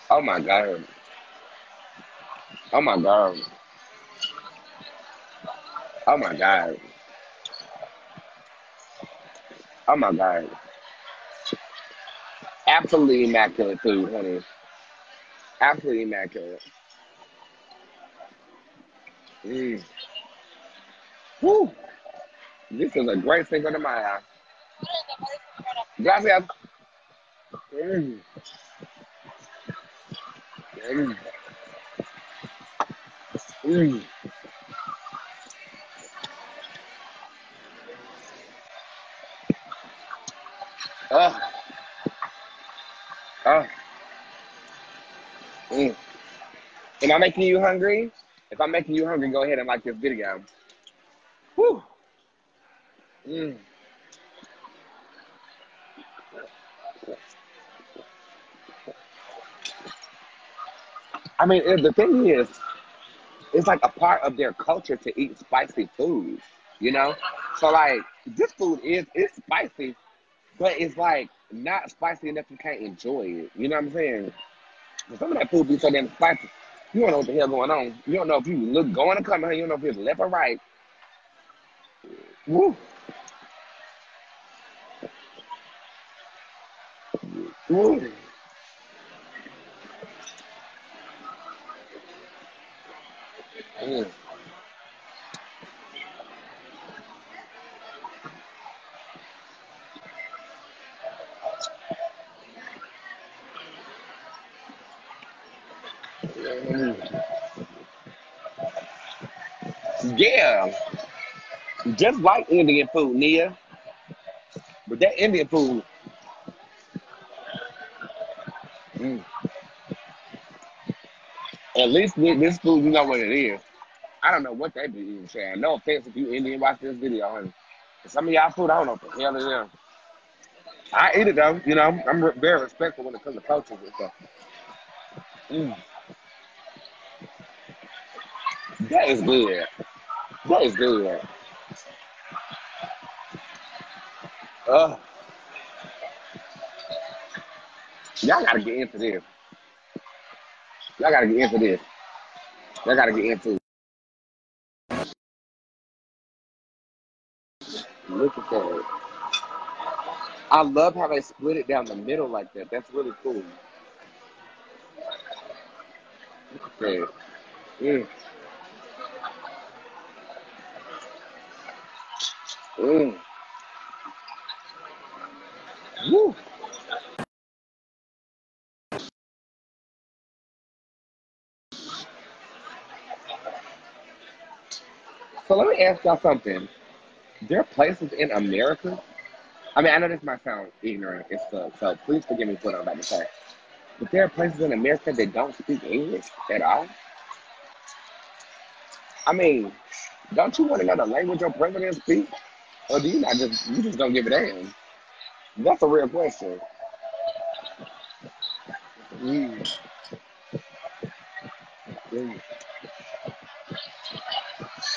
Oh my god. Oh my god. Oh my god. Oh my god. Absolutely immaculate food, honey. Absolutely immaculate. Mm. Woo. This is a great Cinco de Mayo. Gracias. Mm. Mm. Mm. Oh, oh. Mm. Am I making you hungry? If I'm making you hungry, go ahead and like this video. Whew. Mm. I mean, the thing is, it's like a part of their culture to eat spicy foods, you know? So like this food is it's spicy, but it's like not spicy enough you can't enjoy it. You know what I'm saying? Some of that food be so damn spicy. You don't know what the hell going on. You don't know if you look going to come here. You don't know if it's left or right. Woo. Woo. Mm. Mm. Yeah, just like Indian food, Nia. But that Indian food, at least with this food, you know what it is. I don't know what they be eating, saying. No offense if you Indian watch this video. Some of y'all food, I don't know what the hell it is. I eat it though, you know. I'm very respectful when it comes to culture and stuff. Mm, that is good. That is good. Uh, y'all gotta get into this. Y'all gotta get into this. Y'all gotta get into. Look at that. I love how they split it down the middle like that. That's really cool. Look at that. Mm, mm, woo. So let me ask y'all something. There are places in America. I mean, I know this might sound ignorant and so please forgive me for what I'm about to say. But there are places in America that don't speak English at all. I mean, don't you want to know the language your president speaks? Or do you not just you just don't give a damn? That's a real question. Mm, mm,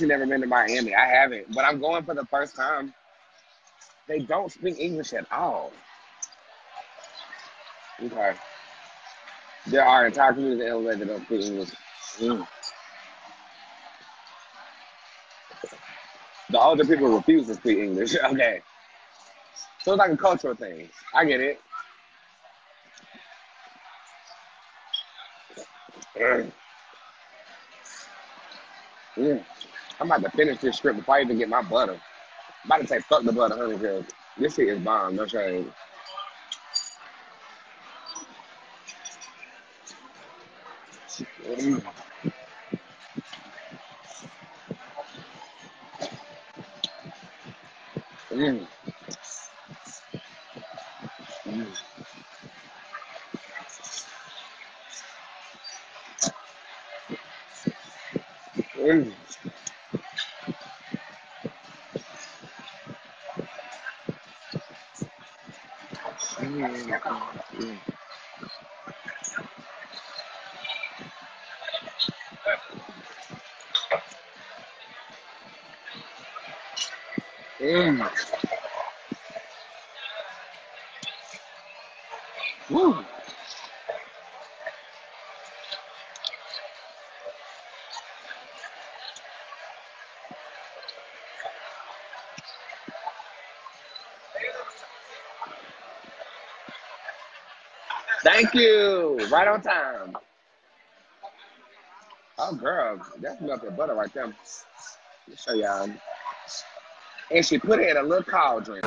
You never been to Miami. I haven't, but I'm going for the first time. They don't speak English at all. Okay. There are entire communities in LA that don't speak English. Mm. The older people refuse to speak English. Okay. So it's like a cultural thing. I get it. Mm. Mm. I'm about to finish this script before I even get my butter. I'm about to say fuck the butter, honey, because this shit is bomb. No shade. Mm. Mm. Mm. Mm. in. Woo. Thank you. Right on time. Oh, girl, that's melted butter right there. Let me show y'all. And she put it in a little cauldron.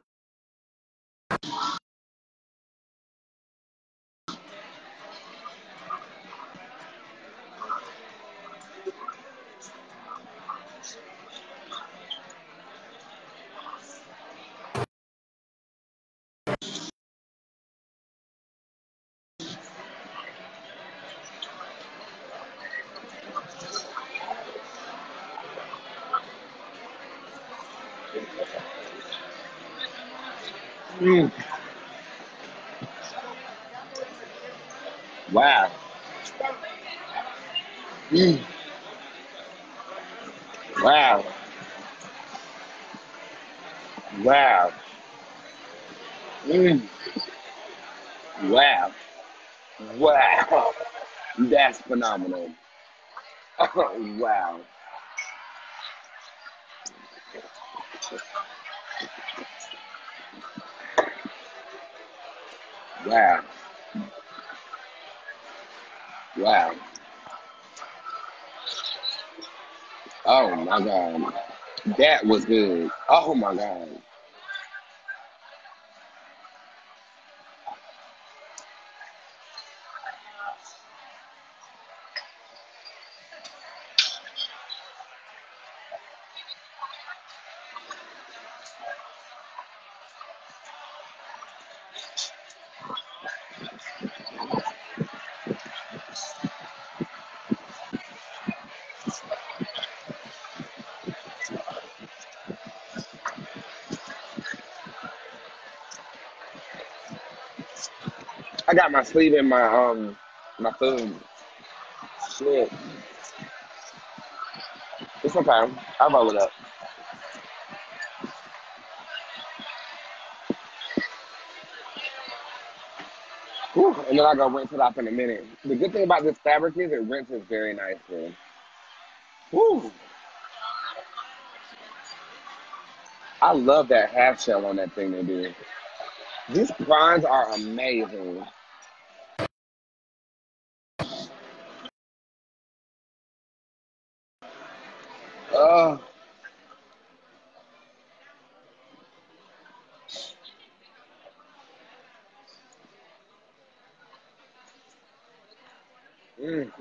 Phenomenal. Oh, wow. Wow. Wow. Oh my God. That was good. Oh my God. Got my sleeve in my um my food. Shit. It's okay. I'll roll it up. Whew. And then I go rinse it off in a minute. The good thing about this fabric is it rinses very nicely. Whew. I love that half shell on that thing they do. These prawns are amazing. Oh, mm.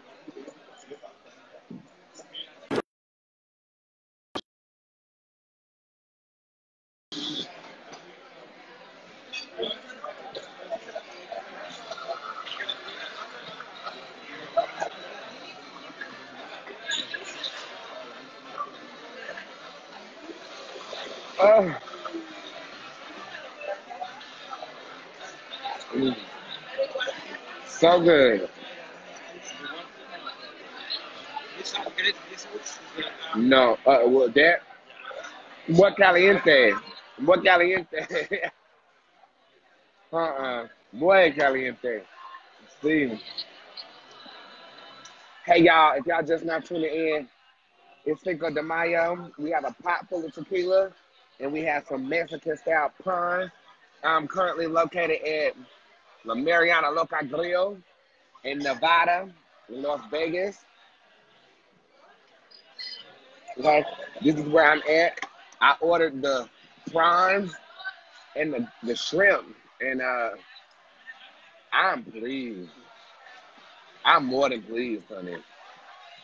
oh. Mm. So good. No, uh, well, that what caliente? What caliente? uh-uh. Muy caliente. See. Hey y'all, if y'all just not tuning in, it's Cinco de Mayo. We have a pot full of tequila and we have some Mexican style prawns. I'm currently located at La Mojarra Loca Grill in Nevada, in Las Vegas. Okay, this is where I'm at. I ordered the prawns and the, the shrimp, and uh, I'm pleased. I'm more than pleased, honey.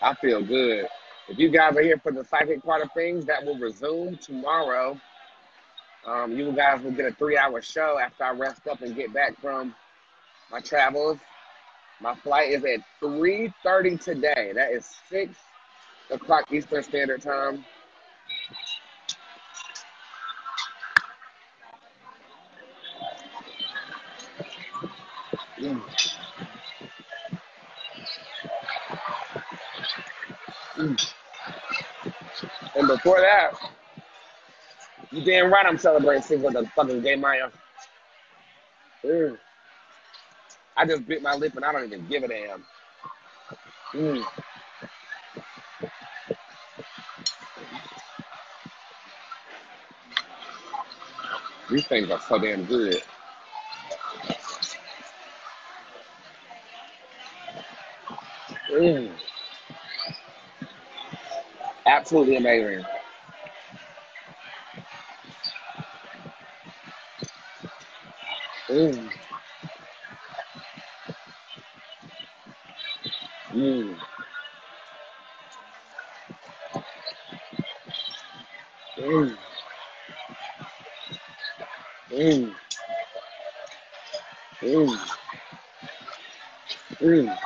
I feel good. If you guys are here for the psychic part of things, that will resume tomorrow. Um, you guys will get a three-hour show after I rest up and get back from my travels. My flight is at 3.30 today. That is 6 o'clock Eastern Standard Time. Mm, mm. And before that, you damn right I'm celebrating Cinco de fucking Gay Mayo. Mm. I just bit my lip and I don't even give a damn. Mm. These things are so damn good. Mm. Absolutely amazing. Mm. Mm. Mm. Mm. Mm.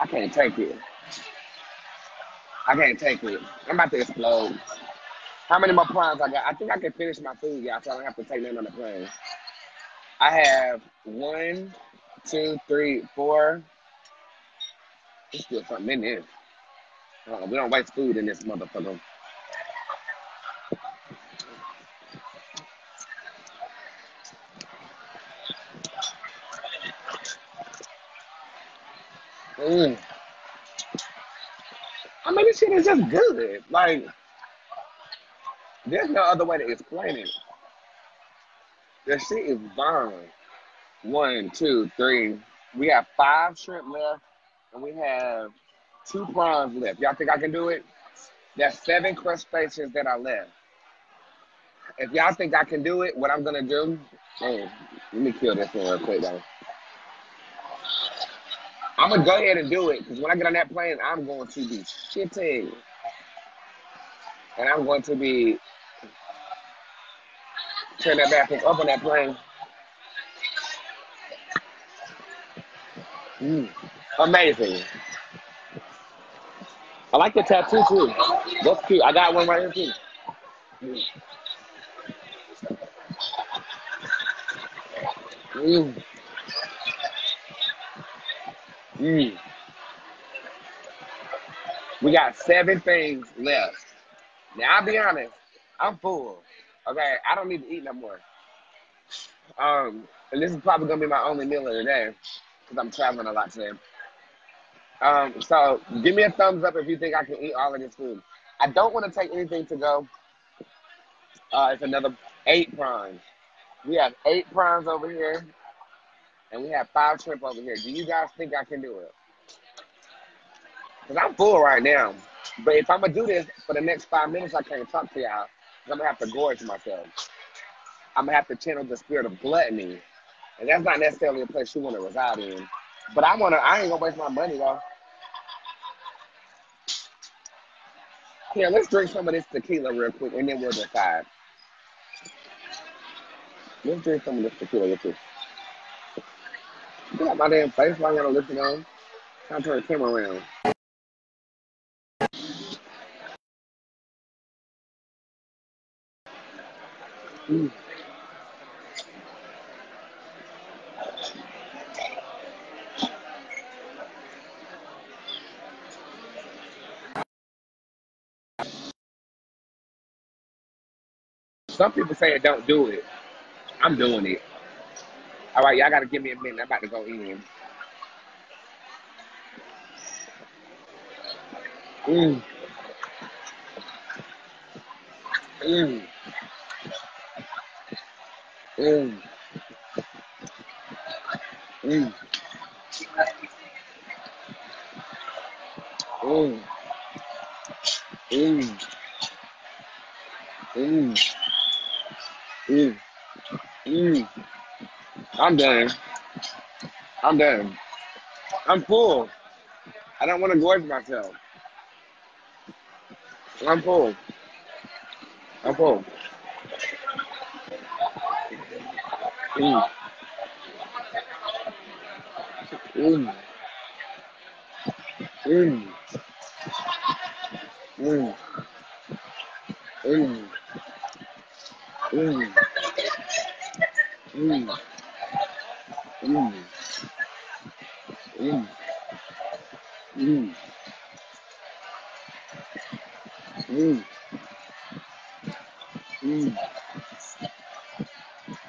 I can't take it. I can't take it. I'm about to explode. How many more prawns I got? I think I can finish my food, y'all, so I don't have to take none on the plane. I have one, two, three, four. Let's do something in there. Uh, we don't waste food in this motherfucker. Mm. I mean, this shit is just good. Like, there's no other way to explain it. This shit is bomb. One, two, three. We have five shrimp left, and we have two prawns left. Y'all think I can do it? That's seven crustaceans that are left. If y'all think I can do it, what I'm gonna do? Let me kill this one real quick though. I'm gonna go ahead and do it because when I get on that plane, I'm going to be shitting, and I'm going to be turn that bathroom up on that plane. Mm, amazing. I like the tattoo too. That's cute. I got one right here too. Mm, mm, mm. We got seven things left. Now I'll be honest, I'm full. Okay, I don't need to eat no more. Um, and this is probably gonna be my only meal of the day because I'm traveling a lot today. Um, so give me a thumbs up if you think I can eat all of this food. I don't want to take anything to go. Uh, it's another eight prawns. We have eight prawns over here, and we have five shrimp over here. Do you guys think I can do it? Because I'm full right now. But if I'm gonna do this for the next five minutes, I can't talk to y'all. I'm gonna have to gorge myself. I'm gonna have to channel the spirit of gluttony, and that's not necessarily a place you want to reside in. But I wanna. I ain't gonna waste my money though. Here, let's drink some of this tequila real quick, and then we'll decide. Let's drink some of this tequila real quick. Get out my damn face while I gotta listen on. Trying to turn the camera around. Some people say don't do it. I'm doing it. All right, y'all gotta give me a minute. I'm about to go in. Mm, mm, mm, mm, mm, mm, mm, mm, mm. I'm done. I'm done. I'm full. I don't want to gorge myself. I'm full. I'm full. Mm, mm, mm, mm, mm, mm, mm, mm, mm, mm, mm, mm,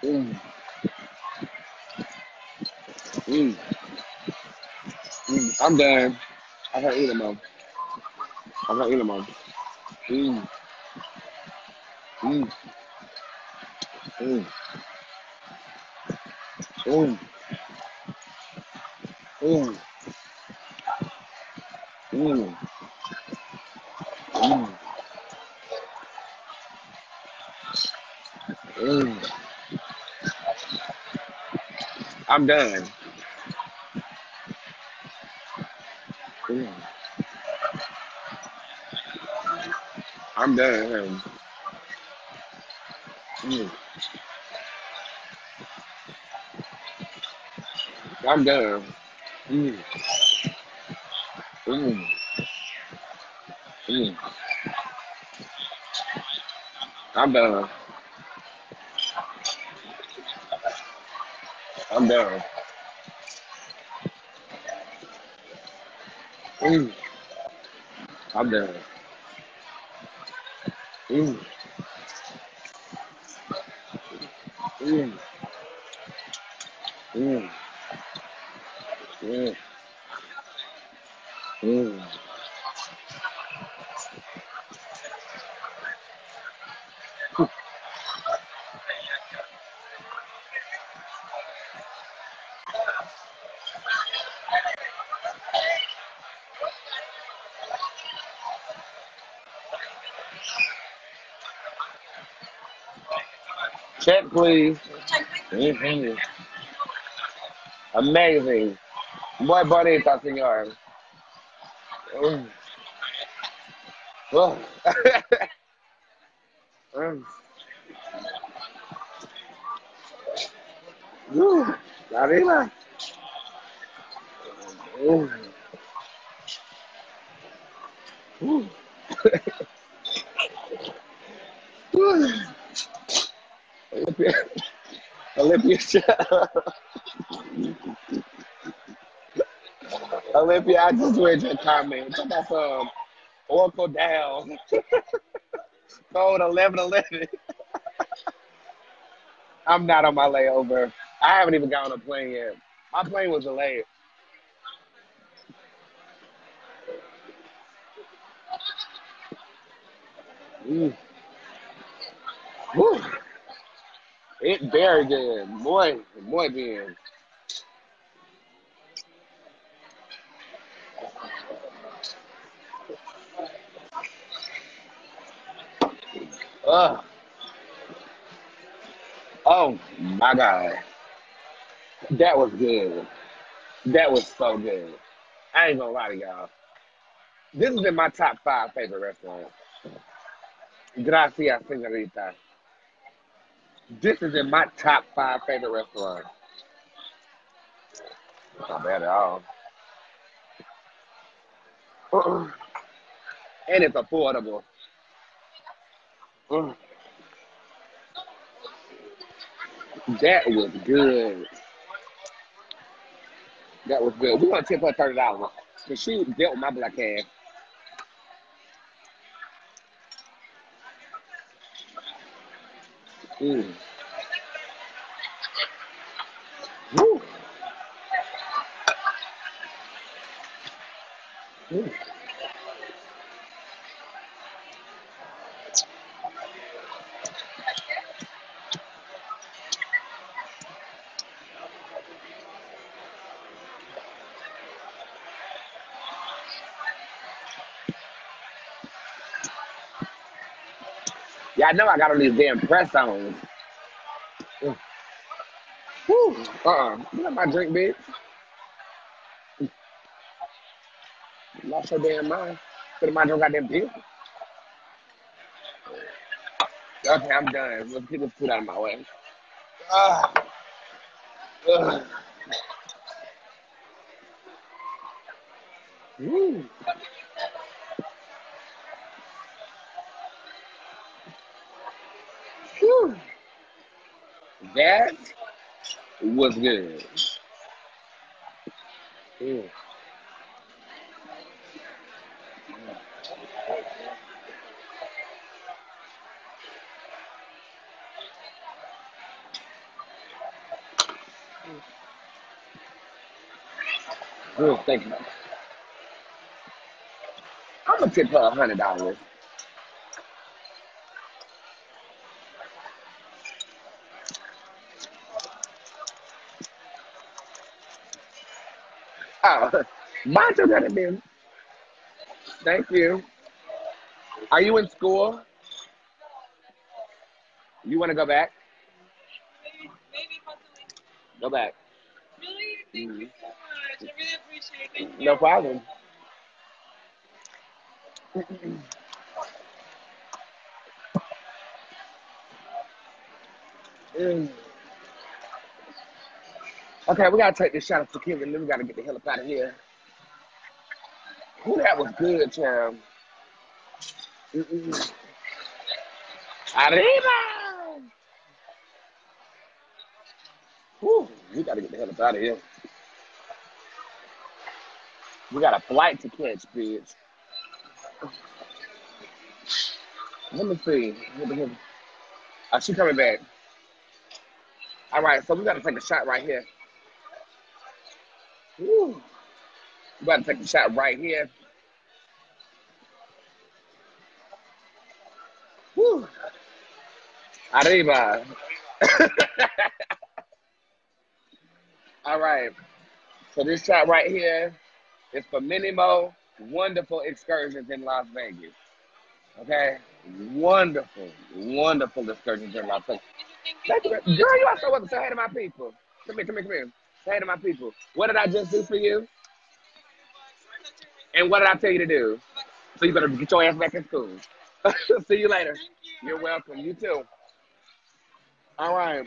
mm, mm, mm. I'm done. I can't eat them all. I can't eat them all. Mm, mm, mm, mm, mm, Mm, mm, mm. I'm done. Mm, I'm done. Mm, I'm done. Mm, mm, mm. I'm done. I'm done. Mm, I'm done. Mm, mm, mm, mm, mm. Check, please. hmm Amazing. Muy bonita, señor. Mm. Oh. Mm. Woo. Arriba. Mm. Woo. Woo. Olympia, Olympia, Olympia, I just read your comment. Talk about some Oracle down. Code 1111. I'm not on my layover. I haven't even got on a plane yet. My plane was delayed. Mm. Woo. It very good. Muy, muy bien. Ugh. Oh my God. That was good. That was so good. I ain't gonna lie to y'all. This is in my top five favorite restaurants. Gracias, señorita. This is in my top five favorite restaurants. Not bad at all. Uh-uh. And it's affordable. Uh, That was good. That was good. We're gonna tip her thirty dollars. Cause she dealt my black ass. Mm. Woo. Mm. Yeah, I know I got on these damn press ons. Mm. Woo. Uh-uh. You know my drink, bitch. Lost her damn mind. Put in my drink goddamn pill. Okay, I'm done. Let's get this food out of my way. Ah. Ugh. Woo. Whew. That was good. Mm. Good, thank you. I'm gonna tip her a hundred dollars. Mind your gotta be. Thank you. Are you in school? You want to go back? Maybe, maybe possibly. Go back. Really? Thank you so much. I really appreciate it. Thank you. No problem. Mm. Okay, we gotta take this shot tequila and then we gotta get the hell up out of here. Who that was good, child. Arriba! Whew, we gotta get the hell up out of here. We got a flight to catch, bitch. Let me see. Let me- Oh, she coming back. All right, so we gotta take a shot right here. Woo. We gotta take a shot right here. Woo. Arriba. All right. So this shot right here is for many more wonderful excursions in Las Vegas. Okay? Wonderful, wonderful excursions in Las Vegas. You. Girl, you also want to say hey to my people. Come here, come here, come here. Say to my people. What did I just do for you? And what did I tell you to do? So you better get your ass back in school. See you later. You're welcome. You too. All right.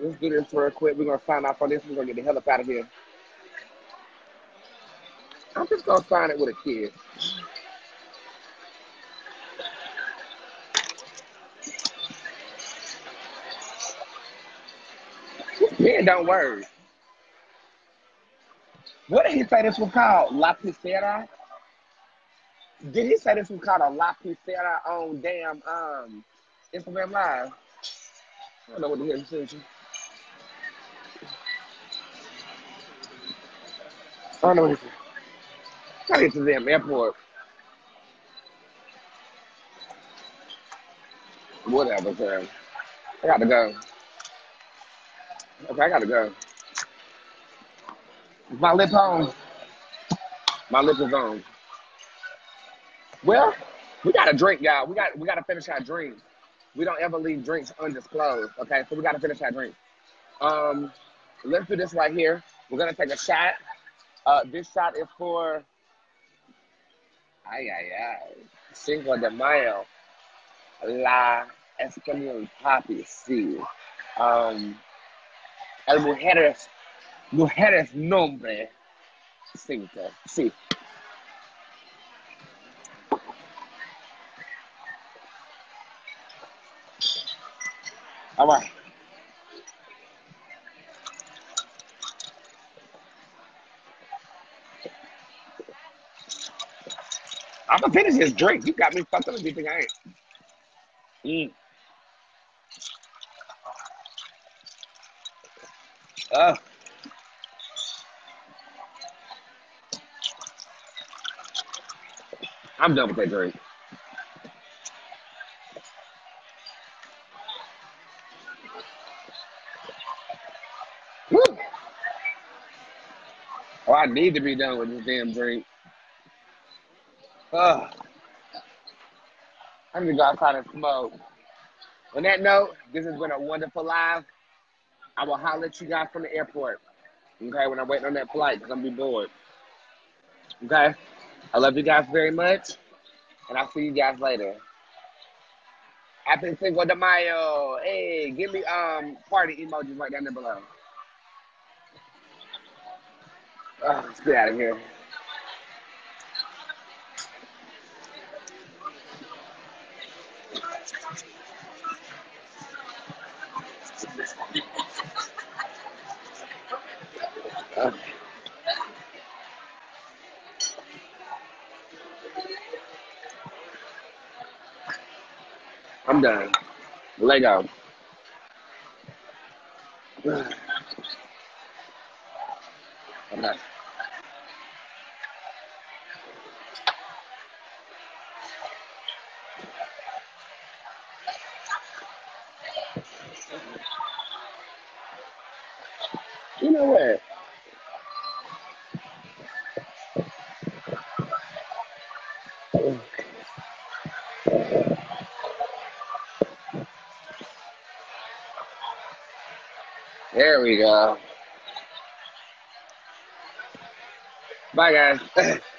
Let's do this real quick. We're gonna sign off on this. We're gonna get the hell up out of here. I'm just gonna sign it with a kid. This pen don't work. What did he say this was called? La Picera? Did he say this was called a La Picera on damn um Instagram Live? I don't know what the hell he said. I don't know what he said. Gotta get to the damn airport. Whatever, man. I gotta go. Okay, I gotta go. My lip on? My lip is on. Well, we got to drink, y'all. We got we got to finish our drinks. We don't ever leave drinks undisclosed. Okay, so we got to finish our drink. Um, let's do this right here. We're gonna take a shot. Uh, this shot is for ay ay ay Cinco de Mayo, La Español Papi, sí. Um, el mujeres mujeres nombre cinco, sí. Right. I'm finish this drink. You got me fucked up. You think I ain't? Mm. Uh, I'm done with that drink. Woo. Oh, I need to be done with this damn drink. Uh, I'm gonna go outside and smoke. On that note, this has been a wonderful live. I will holler at you guys from the airport. Okay, when I'm waiting on that flight, because I'm gonna be bored. Okay? I love you guys very much. And I'll see you guys later. Happy Cinco de Mayo. Hey, give me um party emojis right down there below. Uh, let's get out of here. I'm done. Lego. Okay. You know what? There we go. Bye, guys.